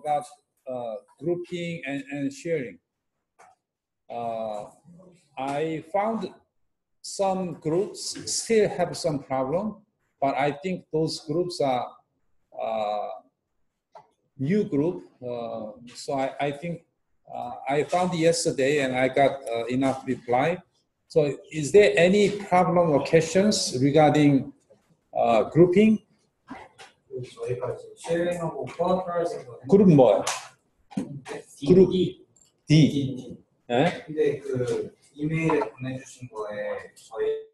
about uh, grouping and, and sharing. Uh, I found some groups still have some problem, but I think those groups are uh, new group. Uh, so I, I think uh, I found yesterday and I got uh, enough reply. So is there any problem or questions regarding grouping? 쉐어링하고 코어트라이징 그룹 뭐야? 그룹 D D. 예? 근데 그 이메일에 보내주신 거에 저희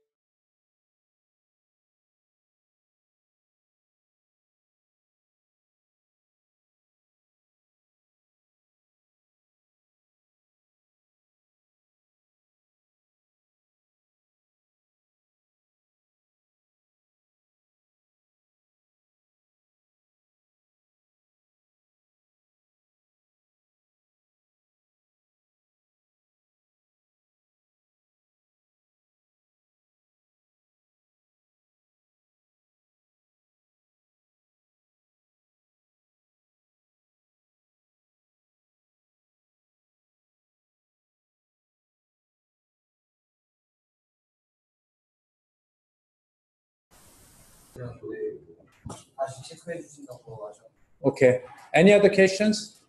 다시 체크해 주신다고 하셨는데 Okay. Any other questions?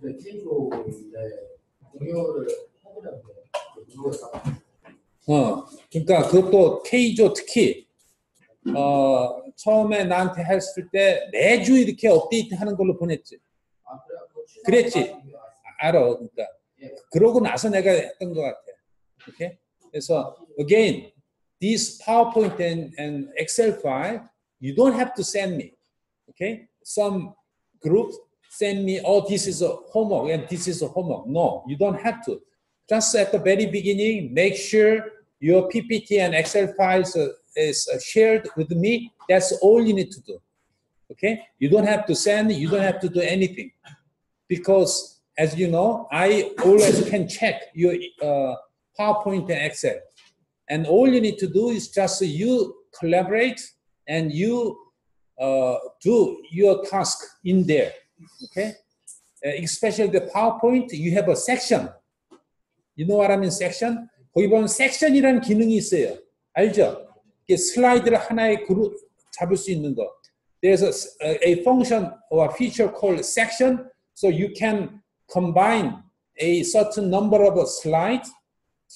근데 K조인데 공유를 해보려면 누구가 어, 그러니까 그것도 K조 특히 어, 처음에 나한테 했을 때 매주 이렇게 업데이트 하는 걸로 보냈지. 아 그래 그 그랬지. 알아. 그러니까 그러고 나서 내가 했던 것 같아. 오케이? 그래서 again, this PowerPoint and, and Excel file, you don't have to send me. Okay? Some groups send me, oh, this is a homework and this is a homework. No, you don't have to. Just at the very beginning, make sure your PPT and Excel files uh, is uh, shared with me. That's all you need to do. Okay? You don't have to send, you don't have to do anything. Because as you know, I always can check your uh, PowerPoint and Excel. And all you need to do is just you collaborate and you uh, do your task in there. Okay? Uh, especially the PowerPoint, you have a section. You know what I mean, section? 거기 보면 section이라는 기능이 있어요. 알죠? 이게 슬라이드를 하나의 그룹 잡을 수 있는 거. There's a, a function or a feature called section, so you can combine a certain number of slides.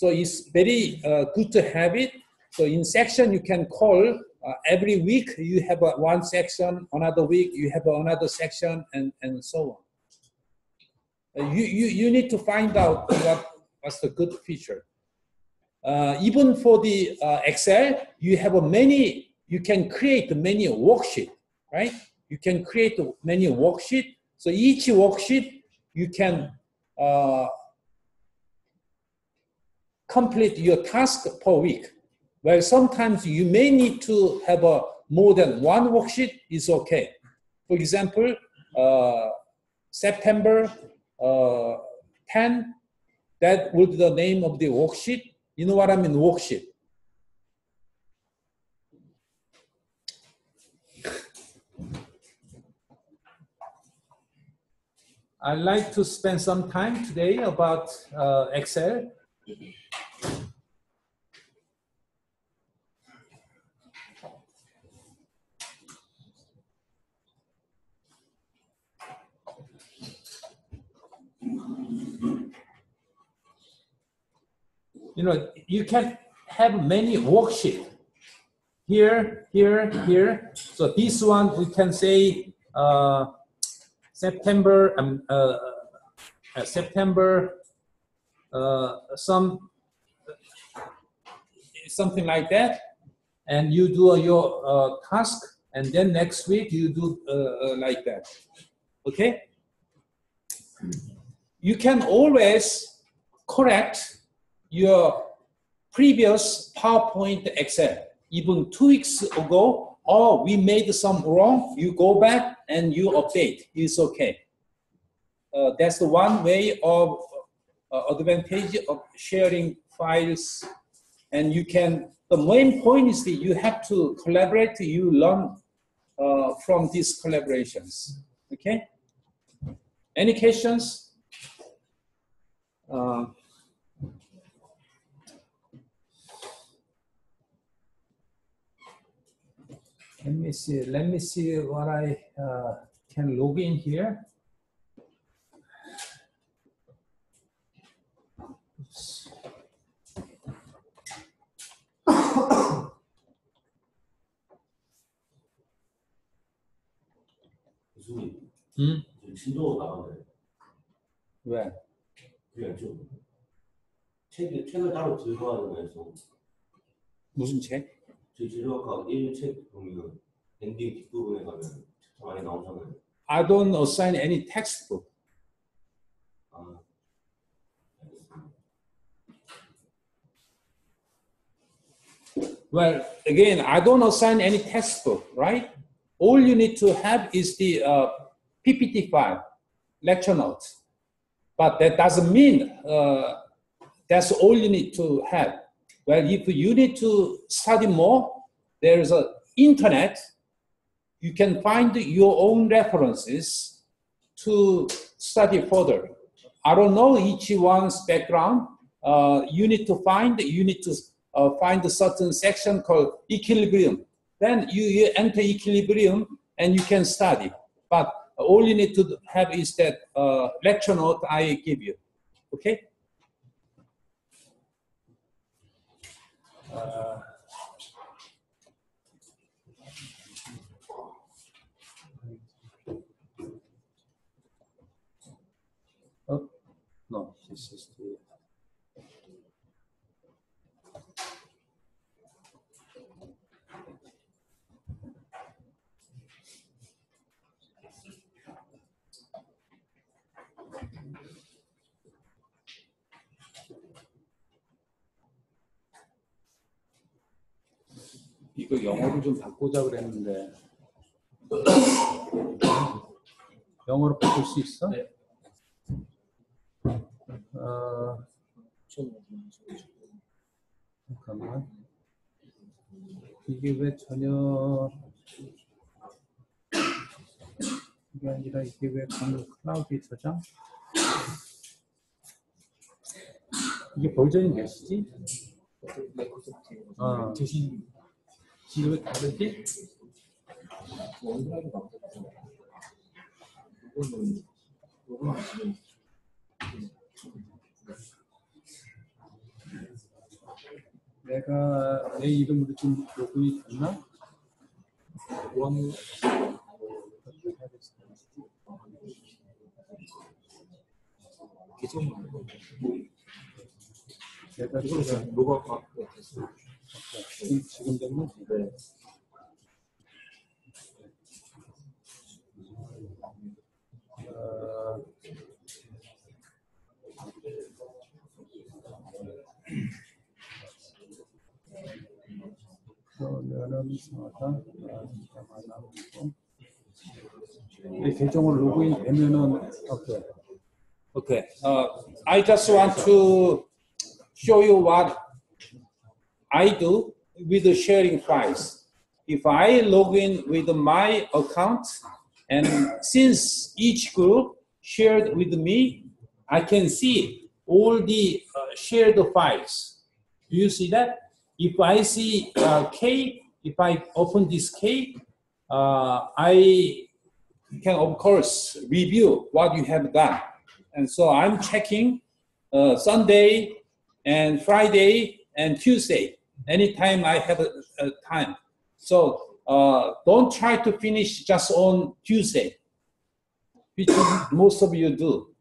so it's very uh, good to have it. So in section, you can call uh, every week you have a, one section, another week you have another section, and, and so on. Uh, you, you, you need to find out what, what's the good feature. Uh, even for the uh, Excel, you have a many, you can create many worksheet, right? You can create many worksheet. So each worksheet, you can uh, complete your task per week. Well, sometimes you may need to have a more than one worksheet is okay. For example, uh, September uh, 10, that would be the name of the worksheet. You know what I mean, worksheet. I'd like to spend some time today about uh, Excel. You know, you can have many worksheet here, here, here. So this one we can say uh, September, um, uh, uh, September, some something like that, and you do your uh, task, and then next week you do uh, uh, like that. Okay. You can always correct your previous PowerPoint Excel, even two weeks ago, oh, we made some wrong, you go back and you update, it's okay. Uh, that's the one way of uh, advantage of sharing files. And you can, the main point is that you have to collaborate, you learn uh, from these collaborations, okay? Any questions? Uh, let me see. Let me see what I uh, can log in here. 교수님, 음? 지금 진도 나왔는데 왜? 그냥 좀 책을 책을 따로 들고 하는 거에서 무슨 책? 저 지루학과 1책 보면 엔딩 뒷부분에 가면 책 많이 나오잖아요. I don't assign any textbook. 아. Well, again, I don't assign any textbook, right? All you need to have is the uh, PPT file, lecture notes. But that doesn't mean uh, that's all you need to have. Well, if you need to study more, there's a internet. You can find your own references to study further. I don't know each one's background. Uh, you need to find, you need to uh, find a certain section called equilibrium. Then you, you enter equilibrium and you can study. But all you need to have is that uh, lecture note I give you. Okay? Uh, oh, no, this is 이거 영어로 좀 바꾸자 그랬는데 영어로 바꿀 수 있어? 네. 어, 잠깐만. 이게 왜 전혀 이게 아니라 이게 왜 방금 클라우드 저장? 이게 버전이 몇이지? 마이크로소프트 어. 대신 기호 다르지? 내가 내 이름으로 좀 요금이 됐나? 원 계정 내가 로그아웃 지금, 지금 됐나? 네. 어, 그러면은 이상하다. 아, 잠깐만 나오고. 내 계정을 로그인 되면은 오케이. Okay. Uh, I just want to show you what I do with the sharing files. If I log in with my account, and since each group shared with me, I can see all the uh, shared files. Do you see that? If I see uh, K, if I open this K, uh, I can of course review what you have done. And so I'm checking uh, Sunday and Friday and Tuesday, anytime I have a, a time. So uh, don't try to finish just on Tuesday, which most of you do.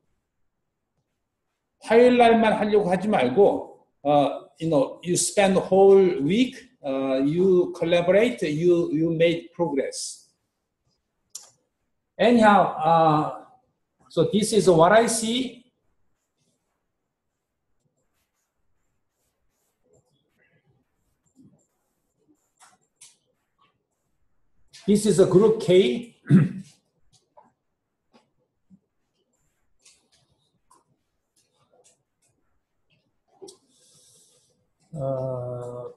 화요일 날만 하려고 하지 말고, uh, you know, you spend the whole week, uh, you collaborate, you you made progress. Anyhow, uh, so this is what I see. This is a group K. uh,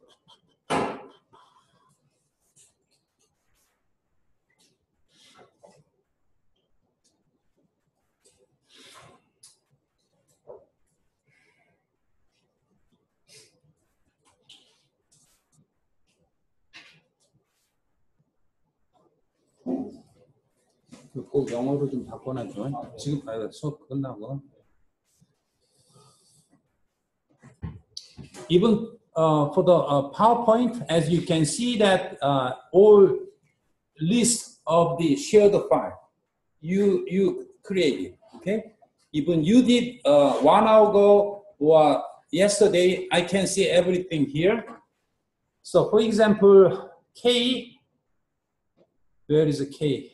꼭 영어로 좀 바꿔놔줘. 지금 아, 수업 끝나고. Even uh, for the uh, PowerPoint, as you can see that uh, all list of the shared file you you created. Okay, even you did uh, one hour ago or yesterday, I can see everything here. So, for example, K. Where is the K?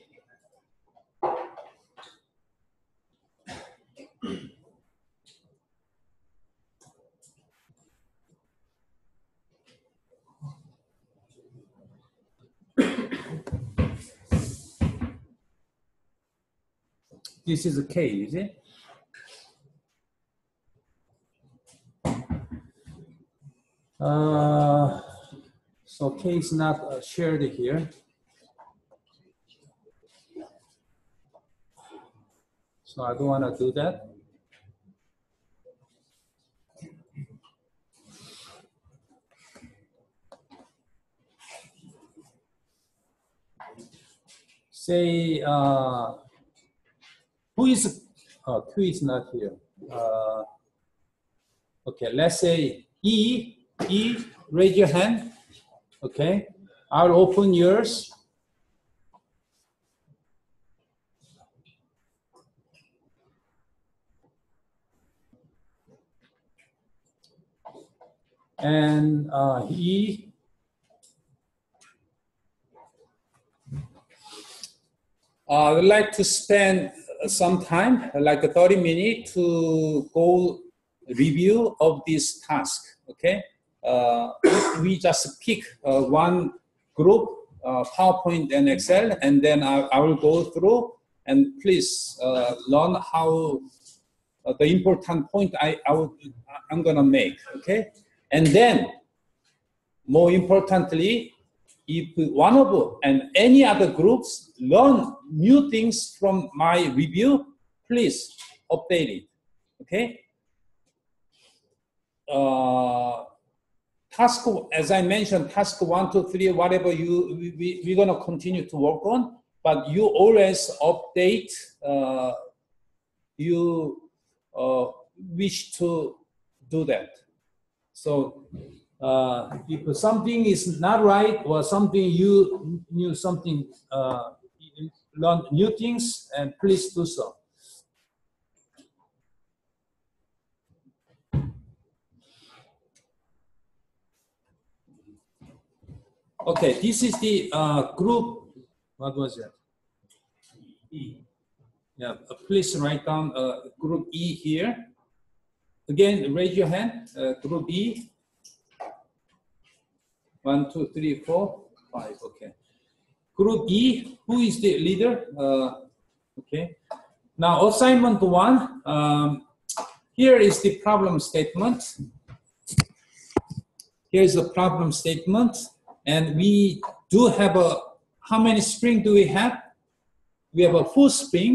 This is a K, is it? Uh, so K is not uh, shared here. So I don't want to do that. Say, uh, who is, uh, Q is not here. Uh, okay, let's say E, E, raise your hand. Okay, I'll open yours. And uh, E, I would like to spend some time, like 30 minutes, to go review of this task. Okay, uh, we just pick uh, one group, uh, PowerPoint and Excel, and then I, I will go through and please uh, learn how uh, the important point I, I would, I'm gonna make. Okay, and then more importantly, if one of and any other groups learn new things from my review, please update it. Okay. Uh, task, as I mentioned, task one, two, three, whatever you we, we, we're gonna continue to work on, but you always update. Uh, you uh, wish to do that. So uh, if something is not right or something you knew something uh, learn new things and please do so. Okay this is the uh, group what was it e. Yeah uh, please write down uh, group e here. Again raise your hand uh, group e one, two, three, four, five. Okay. Group E, who is the leader? Uh, okay. Now, assignment one. Um, here is the problem statement. Here is the problem statement, and we do have a. How many spring do we have? We have a full spring.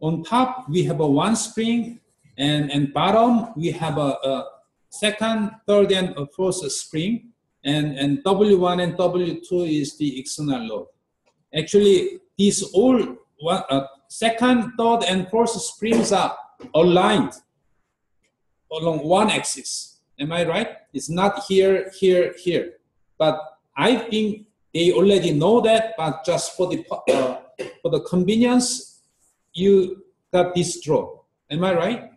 On top, we have a one spring, and and bottom we have a, a second, third, and a fourth spring and, and W1 and W2 is the external load. Actually, these all one, uh, second, third, and fourth springs are aligned along one axis. Am I right? It's not here, here, here. But I think they already know that, but just for the uh, for the convenience, you got this draw. Am I right?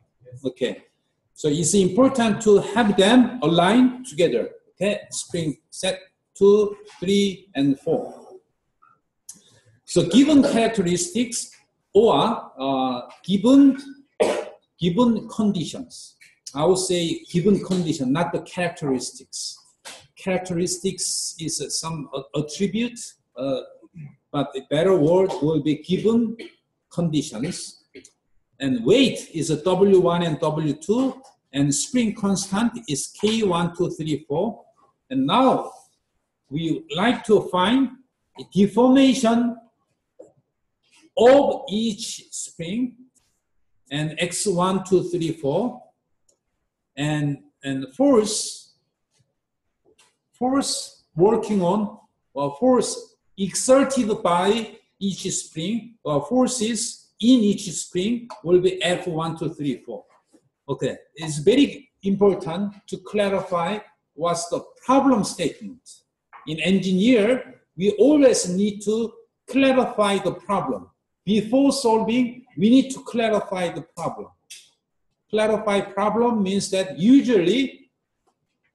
Okay. So it's important to have them aligned together. Okay, spring set two, three, and four. So given characteristics or uh, given given conditions, I would say given condition, not the characteristics. Characteristics is uh, some attribute, uh, but a better word will be given conditions. And weight is a W1 and W2, and spring constant is K1, 2, 3, 4. And now we like to find deformation of each spring and x1, 2, 3, 4 and, and force, force working on or force exerted by each spring or forces in each spring will be F1, 2, 3, 4. Okay, it's very important to clarify what's the problem statement. In engineer, we always need to clarify the problem. Before solving, we need to clarify the problem. Clarify problem means that usually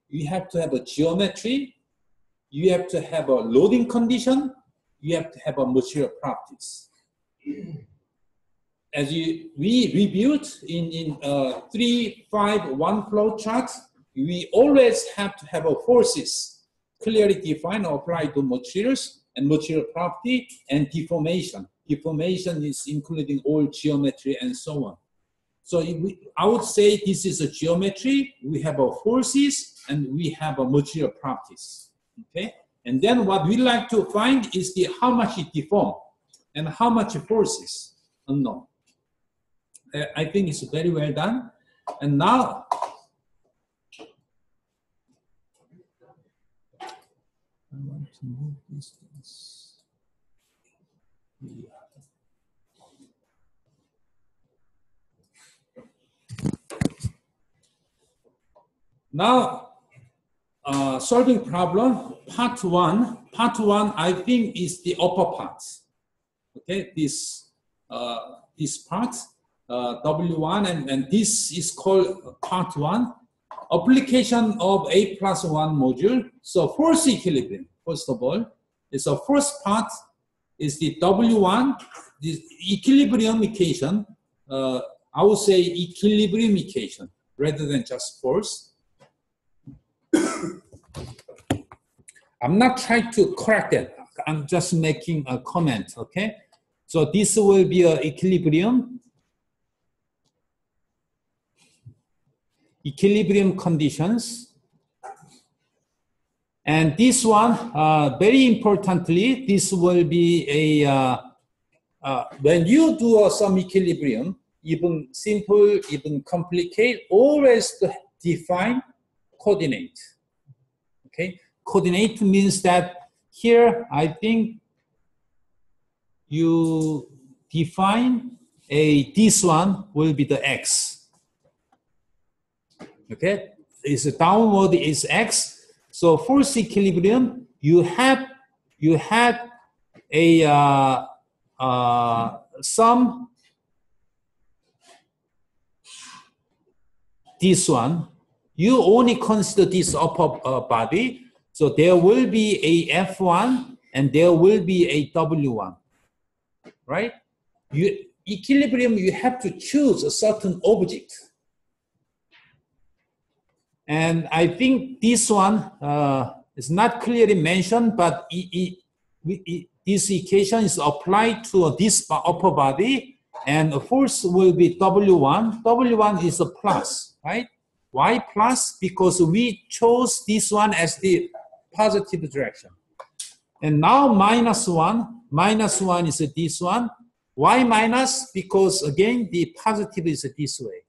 you have to have a geometry, you have to have a loading condition, you have to have a material properties. As you, we reviewed in, in uh, 351 flow chart, we always have to have a forces clearly defined applied to materials and material property and deformation. Deformation is including all geometry and so on. So we, I would say this is a geometry, we have a forces and we have a material properties. Okay? And then what we like to find is the how much it deform and how much forces unknown. I- I think it's very well done. And now I want to move these things. Yeah. Now, uh, solving problem, part one. Part one, I think, is the upper part. Okay, this uh, this part, uh, W1, and, and this is called part one. Application of A plus one module. So force equilibrium, first of all, is the first part is the W1, this equilibrium equation. Uh, I would say equilibrium equation rather than just force. I'm not trying to correct it. I'm just making a comment, okay? So this will be a equilibrium. Equilibrium conditions. And this one, uh, very importantly, this will be a, uh, uh, when you do some equilibrium, even simple, even complicated, always define coordinate. Okay, coordinate means that here I think you define a this one will be the x. Okay, is downward is x. So force equilibrium, you have you have a uh, uh, some this one you only consider this upper uh, body. So there will be a F1 and there will be a W1, right? You, equilibrium, you have to choose a certain object. And I think this one uh, is not clearly mentioned, but it, it, it- this equation is applied to this upper body, and the force will be W1. W1 is a plus, right? Why plus? Because we chose this one as the positive direction. And now minus one, minus one is this one. Why minus? Because again, the positive is this way.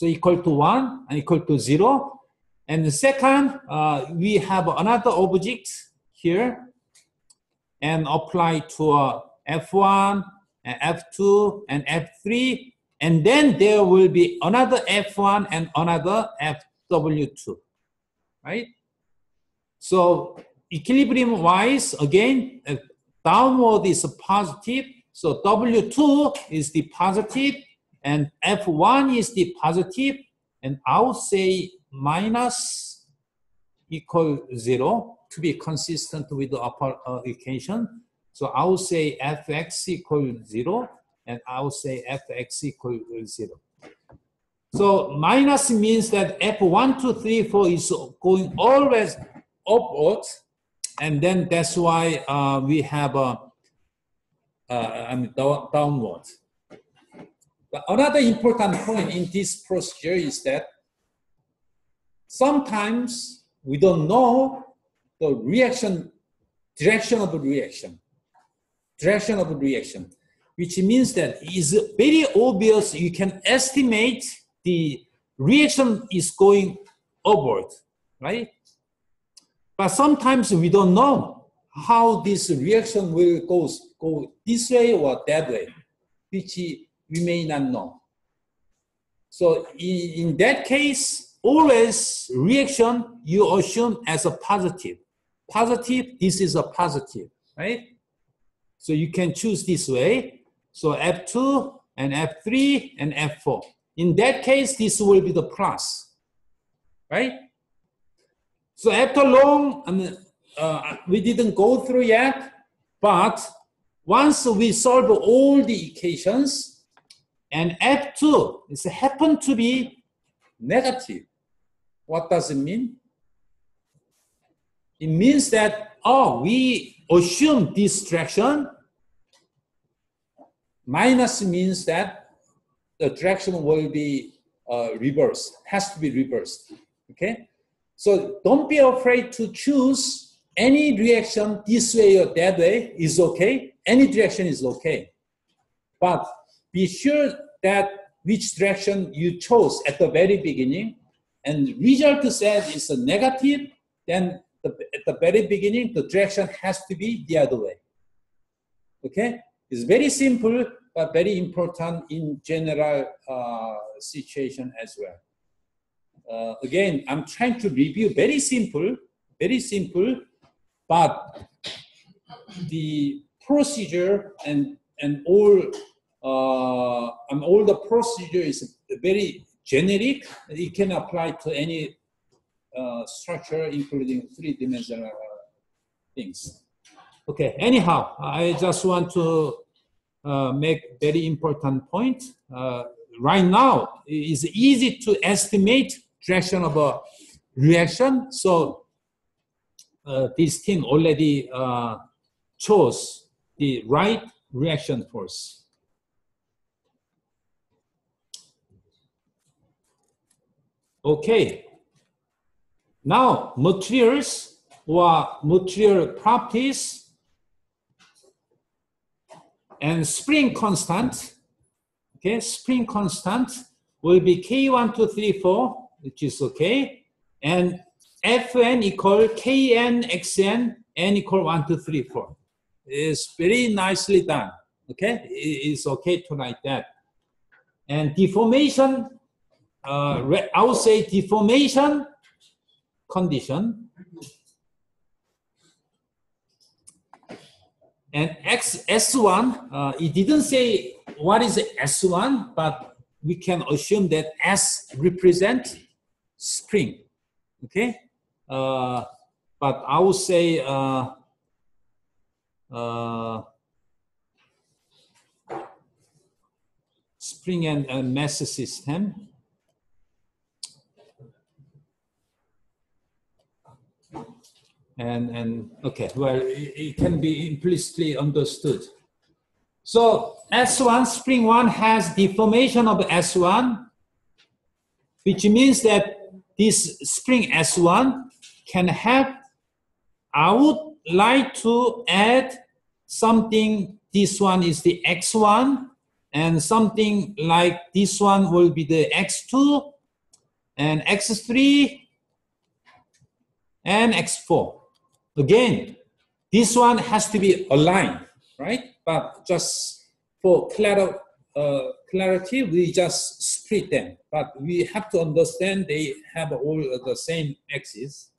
So equal to one and equal to zero. And the second, uh, we have another object here and apply to uh, F1 and F2 and F3 and then there will be another F1 and another FW2, right? So equilibrium wise, again, uh, downward is positive. So W2 is the positive and F1 is the positive, and I would say minus equal zero to be consistent with the upper uh, equation. So I would say fx equal zero, and I would say fx equal zero. So minus means that f1, 2, 3, 4 is going always upward, and then that's why uh, we have a uh, I mean. But another important point in this procedure is that sometimes we don't know the reaction, direction of the reaction, direction of the reaction, which means that it's very obvious you can estimate the reaction is going upward, right? But sometimes we don't know how this reaction will go, go this way or that way, which we may not know. So in, in that case, always reaction you assume as a positive. Positive, this is a positive, right? So you can choose this way. So F2 and F3 and F4. In that case, this will be the plus, right? So after long, I mean, uh, we didn't go through yet, but once we solve all the equations, and F2 is happen to be negative. What does it mean? It means that, oh, we assume this direction. Minus means that the direction will be uh, reversed, has to be reversed. Okay? So don't be afraid to choose any reaction this way or that way is okay. Any direction is okay. But be sure that which direction you chose at the very beginning and result said is a negative, then the, at the very beginning, the direction has to be the other way. Okay? It's very simple, but very important in general uh, situation as well. Uh, again, I'm trying to review very simple, very simple, but the procedure and and all uh, and all the procedure is very generic. It can apply to any uh, structure, including three-dimensional uh, things. Okay. Anyhow, I just want to uh, make very important point. Uh, right now, it is easy to estimate direction of a reaction. So uh, this team already uh, chose the right reaction force. Okay. Now, materials or material properties and spring constant. Okay, spring constant will be K1, 2, 3, 4, which is okay. And Fn equal Kn, Xn, n equal 1, 2, 3, 4. It's very nicely done. Okay, it's okay to write that. And deformation, uh, I would say deformation condition. And X, S1, uh, it didn't say what is S1, but we can assume that S represent spring. Okay? Uh, but I would say uh, uh, spring and, and mass system. And, and okay, well, it, it can be implicitly understood. So S1, spring 1 has deformation of S1, which means that this spring S1 can have, I would like to add something, this one is the X1, and something like this one will be the X2, and X3, and X4. Again, this one has to be aligned, right? But just for uh, clarity, we just split them. But we have to understand they have all the same axis,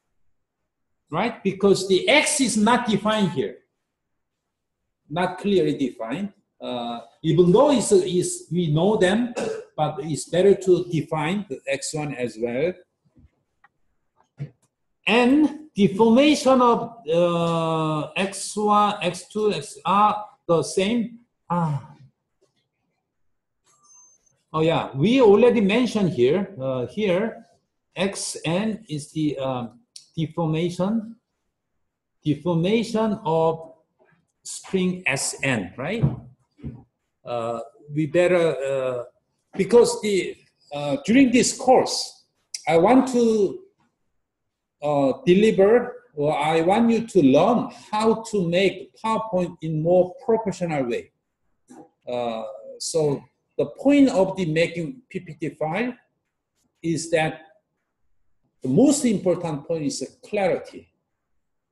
right? Because the x is not defined here, not clearly defined. Uh, even though it's, it's, we know them, but it's better to define the x1 as well. And the formation of uh, x1, x2, x are the same. Ah. Oh yeah, we already mentioned here. Uh, here, xn is the um, deformation, deformation of spring Sn, right? Uh, we better uh, because the uh, during this course, I want to uh, deliver or I want you to learn how to make PowerPoint in more professional way. Uh, so the point of the making PPT file is that the most important point is clarity.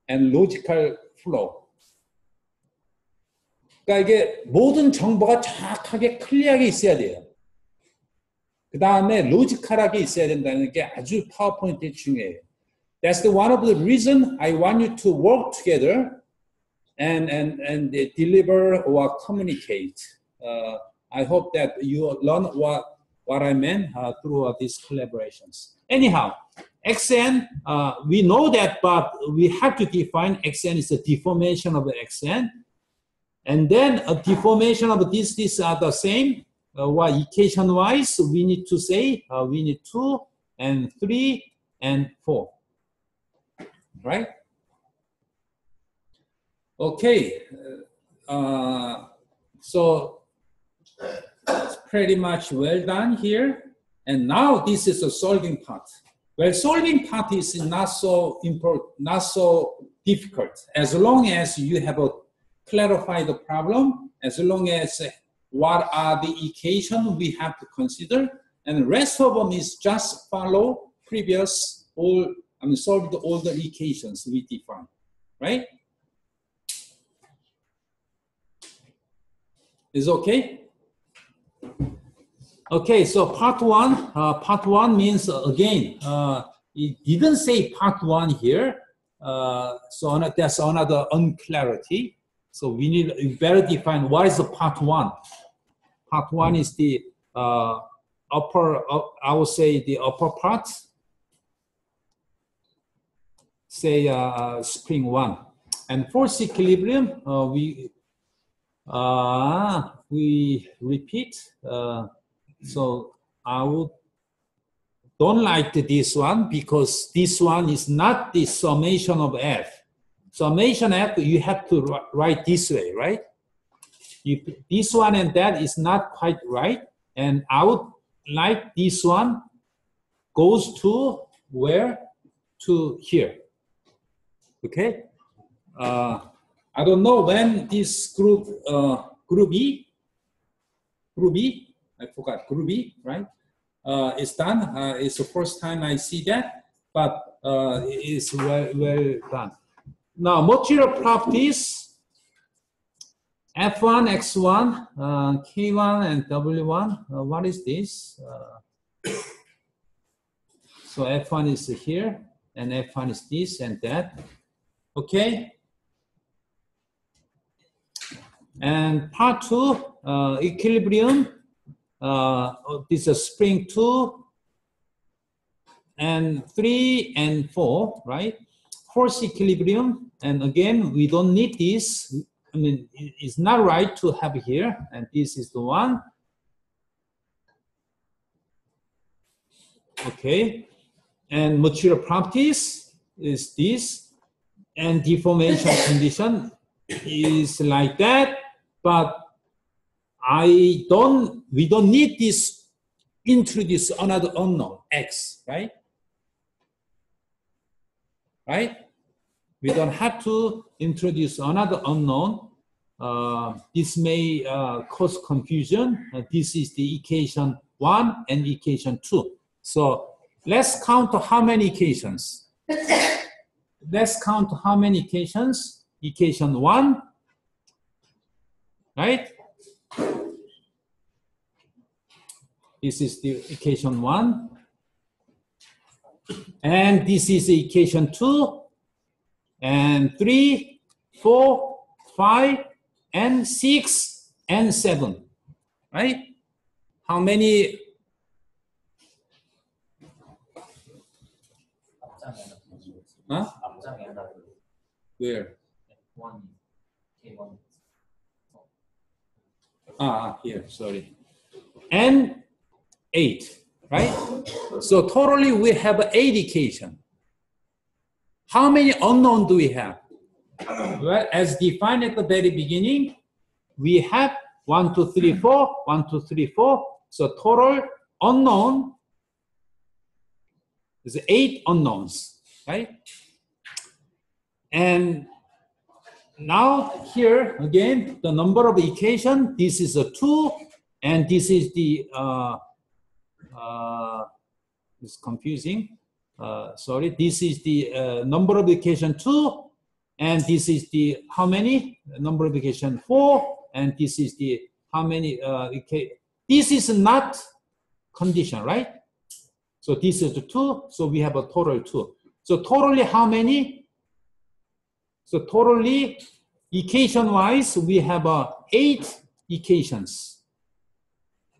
and logical flow. 그러니까 이게 모든 정보가 정확하게 클리어하게 있어야 돼요. 그 다음에 로지컬하게 있어야 된다는 게 아주 파워포인트에 중요해요. That's the one of the reason I want you to work together and and and deliver or communicate. Uh, I hope that you learn what what I meant uh, through uh, these collaborations. Anyhow, xn uh, we know that, but we have to define xn is a deformation of the xn, and then a deformation of this these are the same. Uh, what equation wise we need to say uh, we need two and three and four, right? Okay, uh, so it's pretty much well done here. And now this is the solving part. Well, solving part is not so important, not so difficult, as long as you have a clarify the problem, as long as what are the equation we have to consider, and the rest of them is just follow previous all, I mean, solve the, all the equations we define, right? Is okay? Okay, so part one, uh, part one means uh, again, uh, it didn't say part one here. Uh, so on, that's another unclarity. So we need we better define what is the part one. Part one is the uh, upper, I would say the upper part. Say uh, spring one. And force equilibrium, uh, we uh, we repeat. Uh, so I would don't like this one because this one is not the summation of f. Summation f you have to write this way, right? If this one and that is not quite right, and I would like this one goes to where? To here. Okay? Uh, I don't know when this group, uh, group E, group E, I forgot, group E, right? Uh, is done. Uh, it's the first time I see that, but uh, it's well, well done. Now, material properties, F1, X1, uh, K1, and W1. Uh, what is this? Uh, so F1 is here, and F1 is this and that. Okay. And part two, uh, equilibrium. Uh, this is spring two and three and four, right? Force equilibrium. And again, we don't need this. I mean, it's not right to have here. And this is the one. Okay. And material properties is this. And deformation condition is like that. But I don't, we don't need this, introduce another unknown, X, right? Right? We don't have to introduce another unknown. Uh, this may uh, cause confusion. Uh, this is the equation one and equation two. So let's count how many equations. let's count how many equations. Equation one, right? This is the equation one. And this is equation two, and three, four, five, and six, and seven. Right? How many? Huh? Where? One ah, K1. Ah, here, sorry. N eight right? So totally we have eight equation. How many unknown do we have? Well, as defined at the very beginning, we have one, two, three, four, one, two, three, four. So total unknown is eight unknowns, right? And now here again, the number of equation, this is a two, and this is the, uh, uh, it's confusing. Uh, sorry, this is the uh, number of equation two, and this is the how many number of equation four, and this is the how many uh, this is not condition, right? So this is the two, so we have a total two. So totally how many? So totally equation wise, we have uh, eight equations,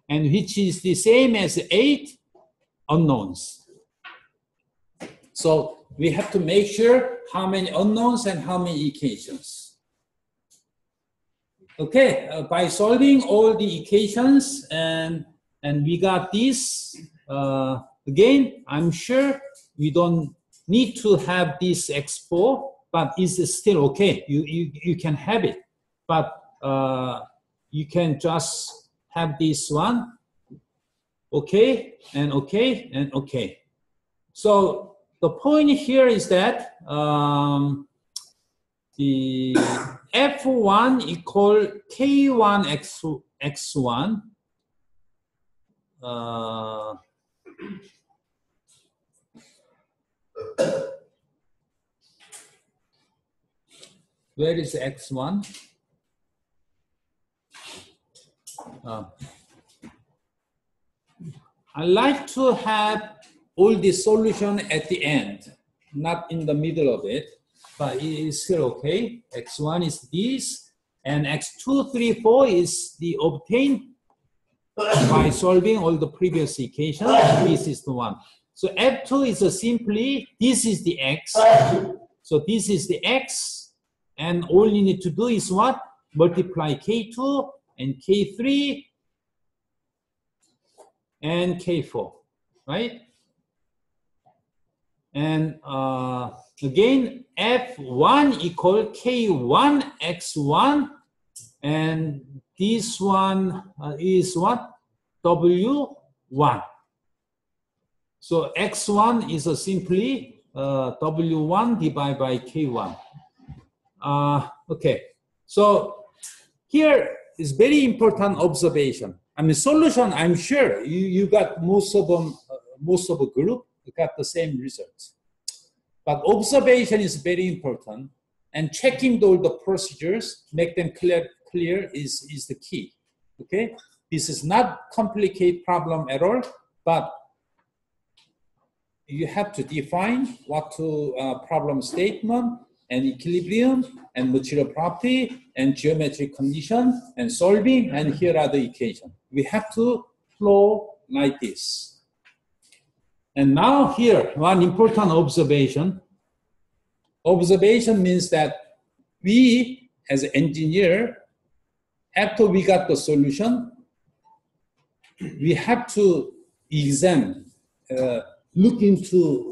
and which is the same as eight unknowns. So we have to make sure how many unknowns and how many equations. Okay, uh, by solving all the equations and and we got this uh, again. I'm sure we don't need to have this expo, but it's still okay. You you you can have it, but uh, you can just have this one. Okay and okay and okay. So the point here is that um, the f1 equal k1 x x1 uh, where is x1 uh, I like to have all the solution at the end, not in the middle of it, but it is still okay. X1 is this, and X2, 3, 4 is the obtained by solving all the previous equations. This is the one. So F2 is simply, this is the X. So this is the X, and all you need to do is what? Multiply K2 and K3 and K4, right? And uh, again, F1 equal K1 X1, and this one uh, is what? W1. So X1 is a simply uh, W1 divided by K1. Uh, okay, so here is very important observation. I mean, solution, I'm sure you, you got most of them, uh, most of the group got the same results. But observation is very important and checking all the procedures, make them clear, clear is, is the key, okay? This is not complicated problem at all, but you have to define what to uh, problem statement and equilibrium and material property and geometric condition and solving and here are the equation. We have to flow like this. And now here, one important observation. Observation means that we as an engineer, after we got the solution, we have to examine, uh, look into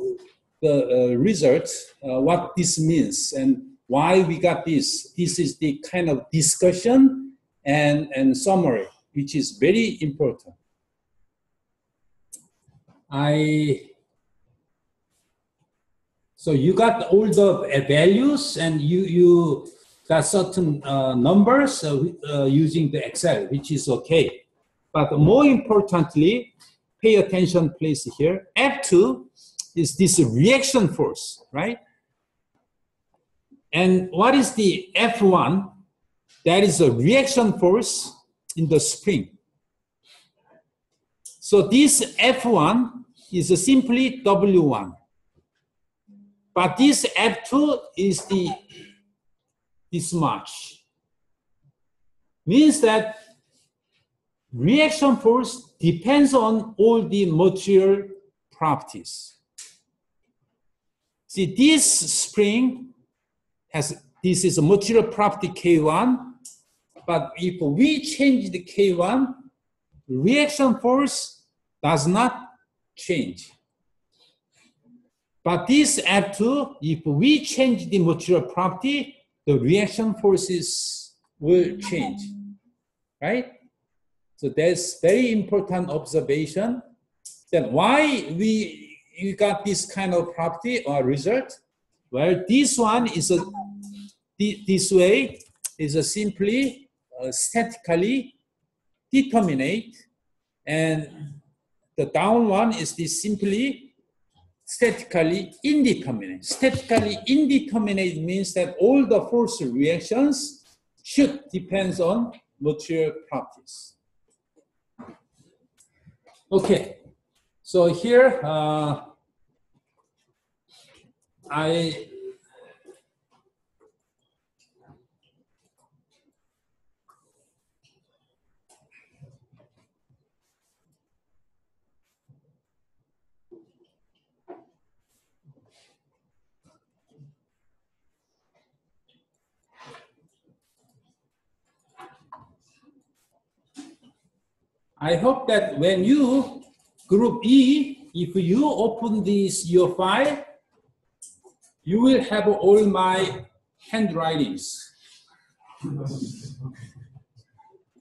the uh, results, uh, what this means and why we got this. This is the kind of discussion and, and summary, which is very important. I so you got all the values and you you got certain uh, numbers uh, uh, using the Excel, which is okay. But more importantly, pay attention, please. Here, F2 is this reaction force, right? And what is the F1? That is a reaction force in the spring. So this F1 is simply W1. But this F2 is the this much. Means that reaction force depends on all the material properties. See, this spring has this is a material property K1, but if we change the K1, reaction force does not change. But this F2, if we change the material property, the reaction forces will change, right? So that's very important observation. Then why we you got this kind of property or result? Well, this one is a this way is a simply uh, statically determinate, and the down one is this simply statically indeterminate. Statically indeterminate means that all the force reactions should depends on material properties. Okay, so here uh, I I hope that when you group E, if you open this your file, you will have all my handwritings.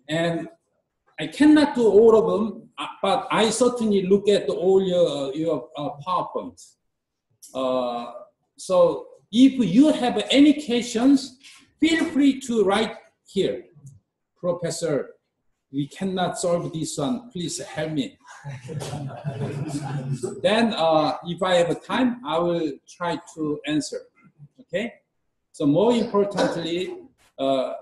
And I cannot do all of them, uh, but I certainly look at all your, your uh, PowerPoint. Uh, so if you have any questions, feel free to write here. Professor, we cannot solve this one. Please help me. then, uh, if I have time, I will try to answer. Okay. So more importantly, uh,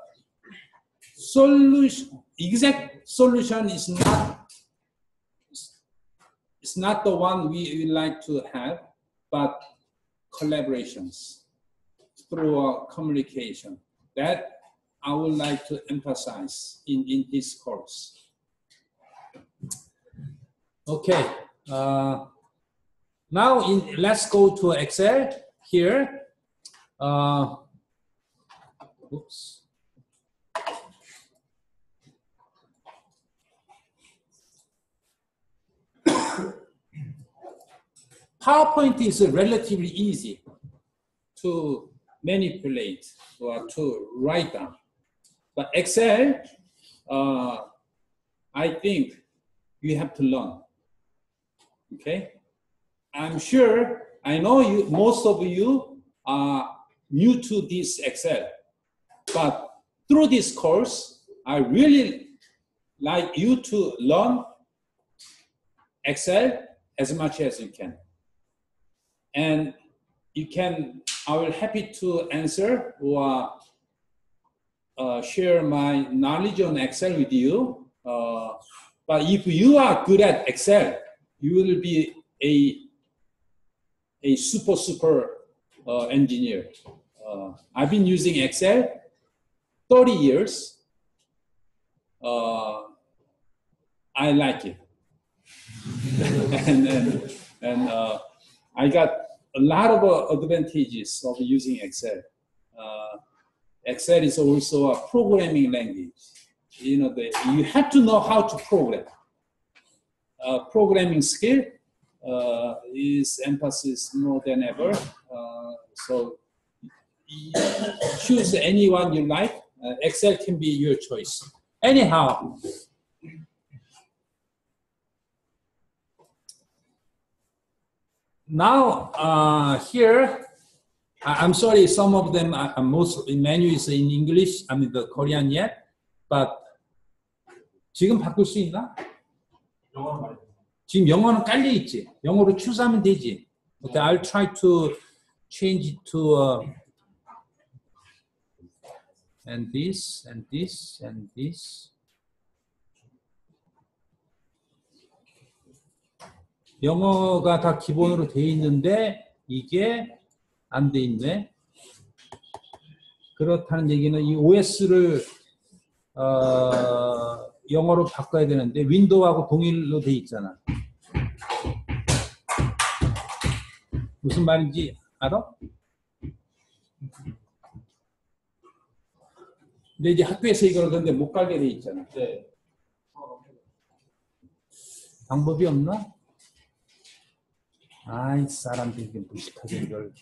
solution exact solution is not it's not the one we, we like to have, but collaborations through uh, communication. That I would like to emphasize in, in this course. Okay, uh, now in, let's go to Excel here. Uh, oops. PowerPoint is relatively easy to manipulate or to write down. But Excel, uh, I think you have to learn. Okay? I'm sure, I know you, most of you are new to this Excel, but through this course, I really like you to learn Excel as much as you can. And you can, I will happy to answer or uh, share my knowledge on Excel with you. Uh, but if you are good at Excel, you will be a, a super, super uh, engineer. Uh, I've been using Excel 30 years. Uh, I like it. and and, and I got a lot of advantages of using Excel. Excel is also a programming language. You know, the, you have to know how to program. Uh, programming skill uh, is emphasis more than ever. Uh, so choose anyone you like. Uh, Excel can be your choice. Anyhow, now uh, here I'm sorry, some of them, are, most menu is in English, I mean the Korean yet, but 지금 바꿀 수 있나? 말해. 지금 영어는 깔려 있지. 영어로 추스하면 되지. Okay, I'll try to change it to uh, and this and this and this. 영어가 다 기본으로 돼 있는데 이게 안 돼 있네. 그렇다는 얘기는 이 OS를 어, 영어로 바꿔야 되는데 윈도우하고 동일로 돼 있잖아. 무슨 말인지 알아? 근데 이제 학교에서 이걸 근데 못 가게 돼 있잖아. 네. 방법이 없나? 아이 사람들이 무식하게 이걸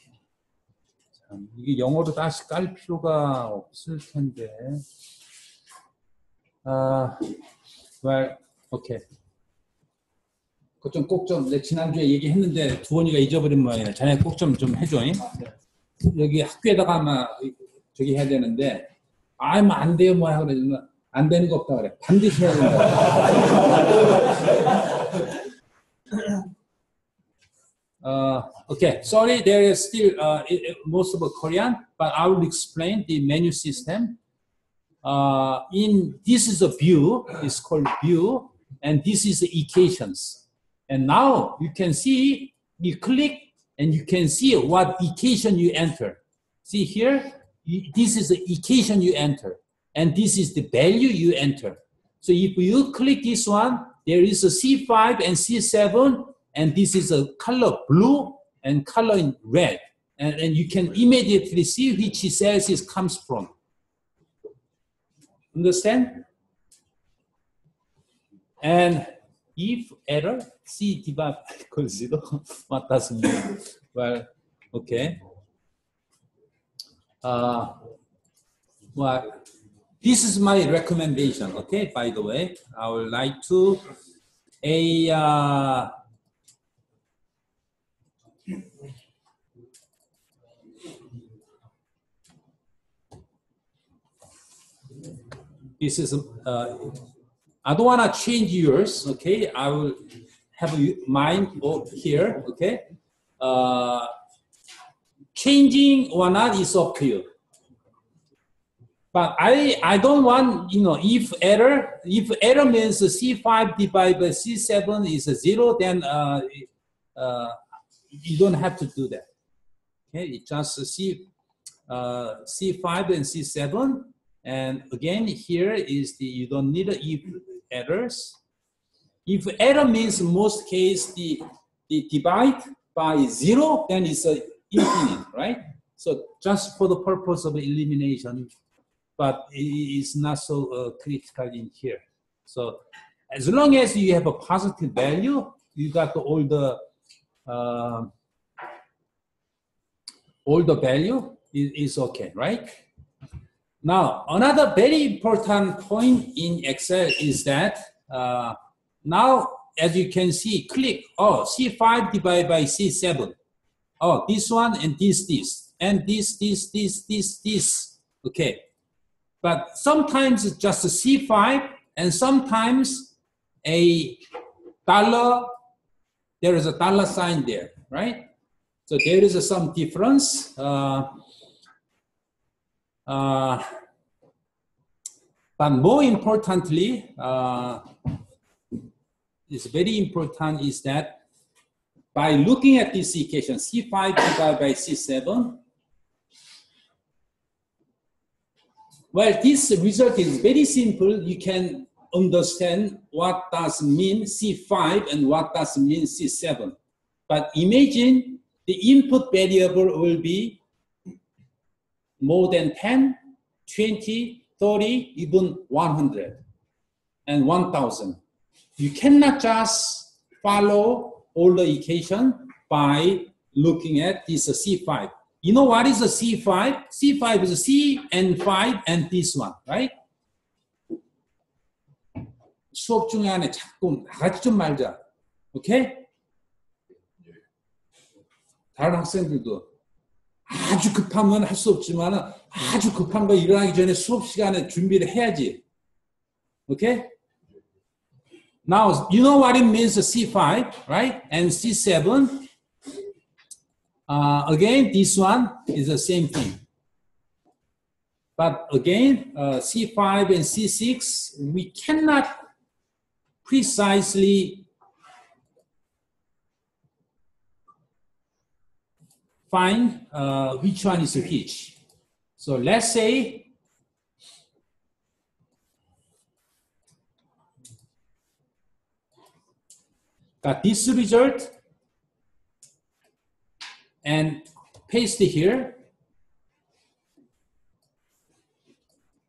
참, 이게 영어로 다시 깔 필요가 없을 텐데. 아, well, 오케이 그좀 꼭 좀 내 지난주에 얘기했는데 두원이가 잊어버린 모양이네. 자네 꼭 좀 좀 해줘 잉? 여기 학교에다가 아마 저기 해야 되는데 아뭐 안 돼요 뭐야 그러지만 안 되는 거 없다 그래. 반드시 해야 된다 어, Okay, sorry, there is still uh, most of Korean, but I will explain the menu system. Uh, in this is a view, it's called view, and this is the equations. And now you can see, you click, and you can see what equation you enter. See here, this is the equation you enter, and this is the value you enter. So if you click this one, there is a C5 and C7, and this is a color blue and color in red. And, and you can immediately see which cells it comes from. Understand? And if error, C divide equals zero, what does it mean? Well, okay. Uh, well, this is my recommendation, okay, by the way. I would like to a uh, this is uh, I don't want to change yours, okay? I will have mine here, okay? Uh, changing or not is up to you. But I, I don't want, you know, if error, if error means C5 divided by C7 is a zero, then uh, uh, you don't have to do that. Okay, it just C, uh, C5 and C7. And again, here is the, you don't need if errors. If error means most case the, the divide by zero, then it's a infinite, right? So just for the purpose of elimination, but it is not so uh, critical in here. So as long as you have a positive value, you got all the uh, all the value is, is okay, right? Now another very important point in Excel is that uh, now as you can see, click oh C5 divided by C7. Oh, this one and this this and this this this this this. Okay, but sometimes it's just a C5 and sometimes a dollar, there is a dollar sign there, right? So there is some difference. Uh, uh, but more importantly, uh, very important is that by looking at this equation, C5 divided by C7, Well, this result is very simple. You can understand what does mean C5 and what does mean C7. But imagine the input variable will be more than 10, 20, 30, even 100 and 1000. You cannot just follow all the equation by looking at this C5. You know what is a C5? C5 is C and 5 and this one, right? 수업 중에 안에 자꾸 나가지 좀 말자. 오케이? 다른 학생들도 아주 급하면 할 수 없지만 아주 급한 거 일어나기 전에 수업 시간에 준비를 해야지. 오케이? Now, you know what it means C5, right? And C7. Uh, again, this one is the same thing. But again, uh, C5 and C6, we cannot precisely find uh, which one is which. So let's say got this result and paste it here.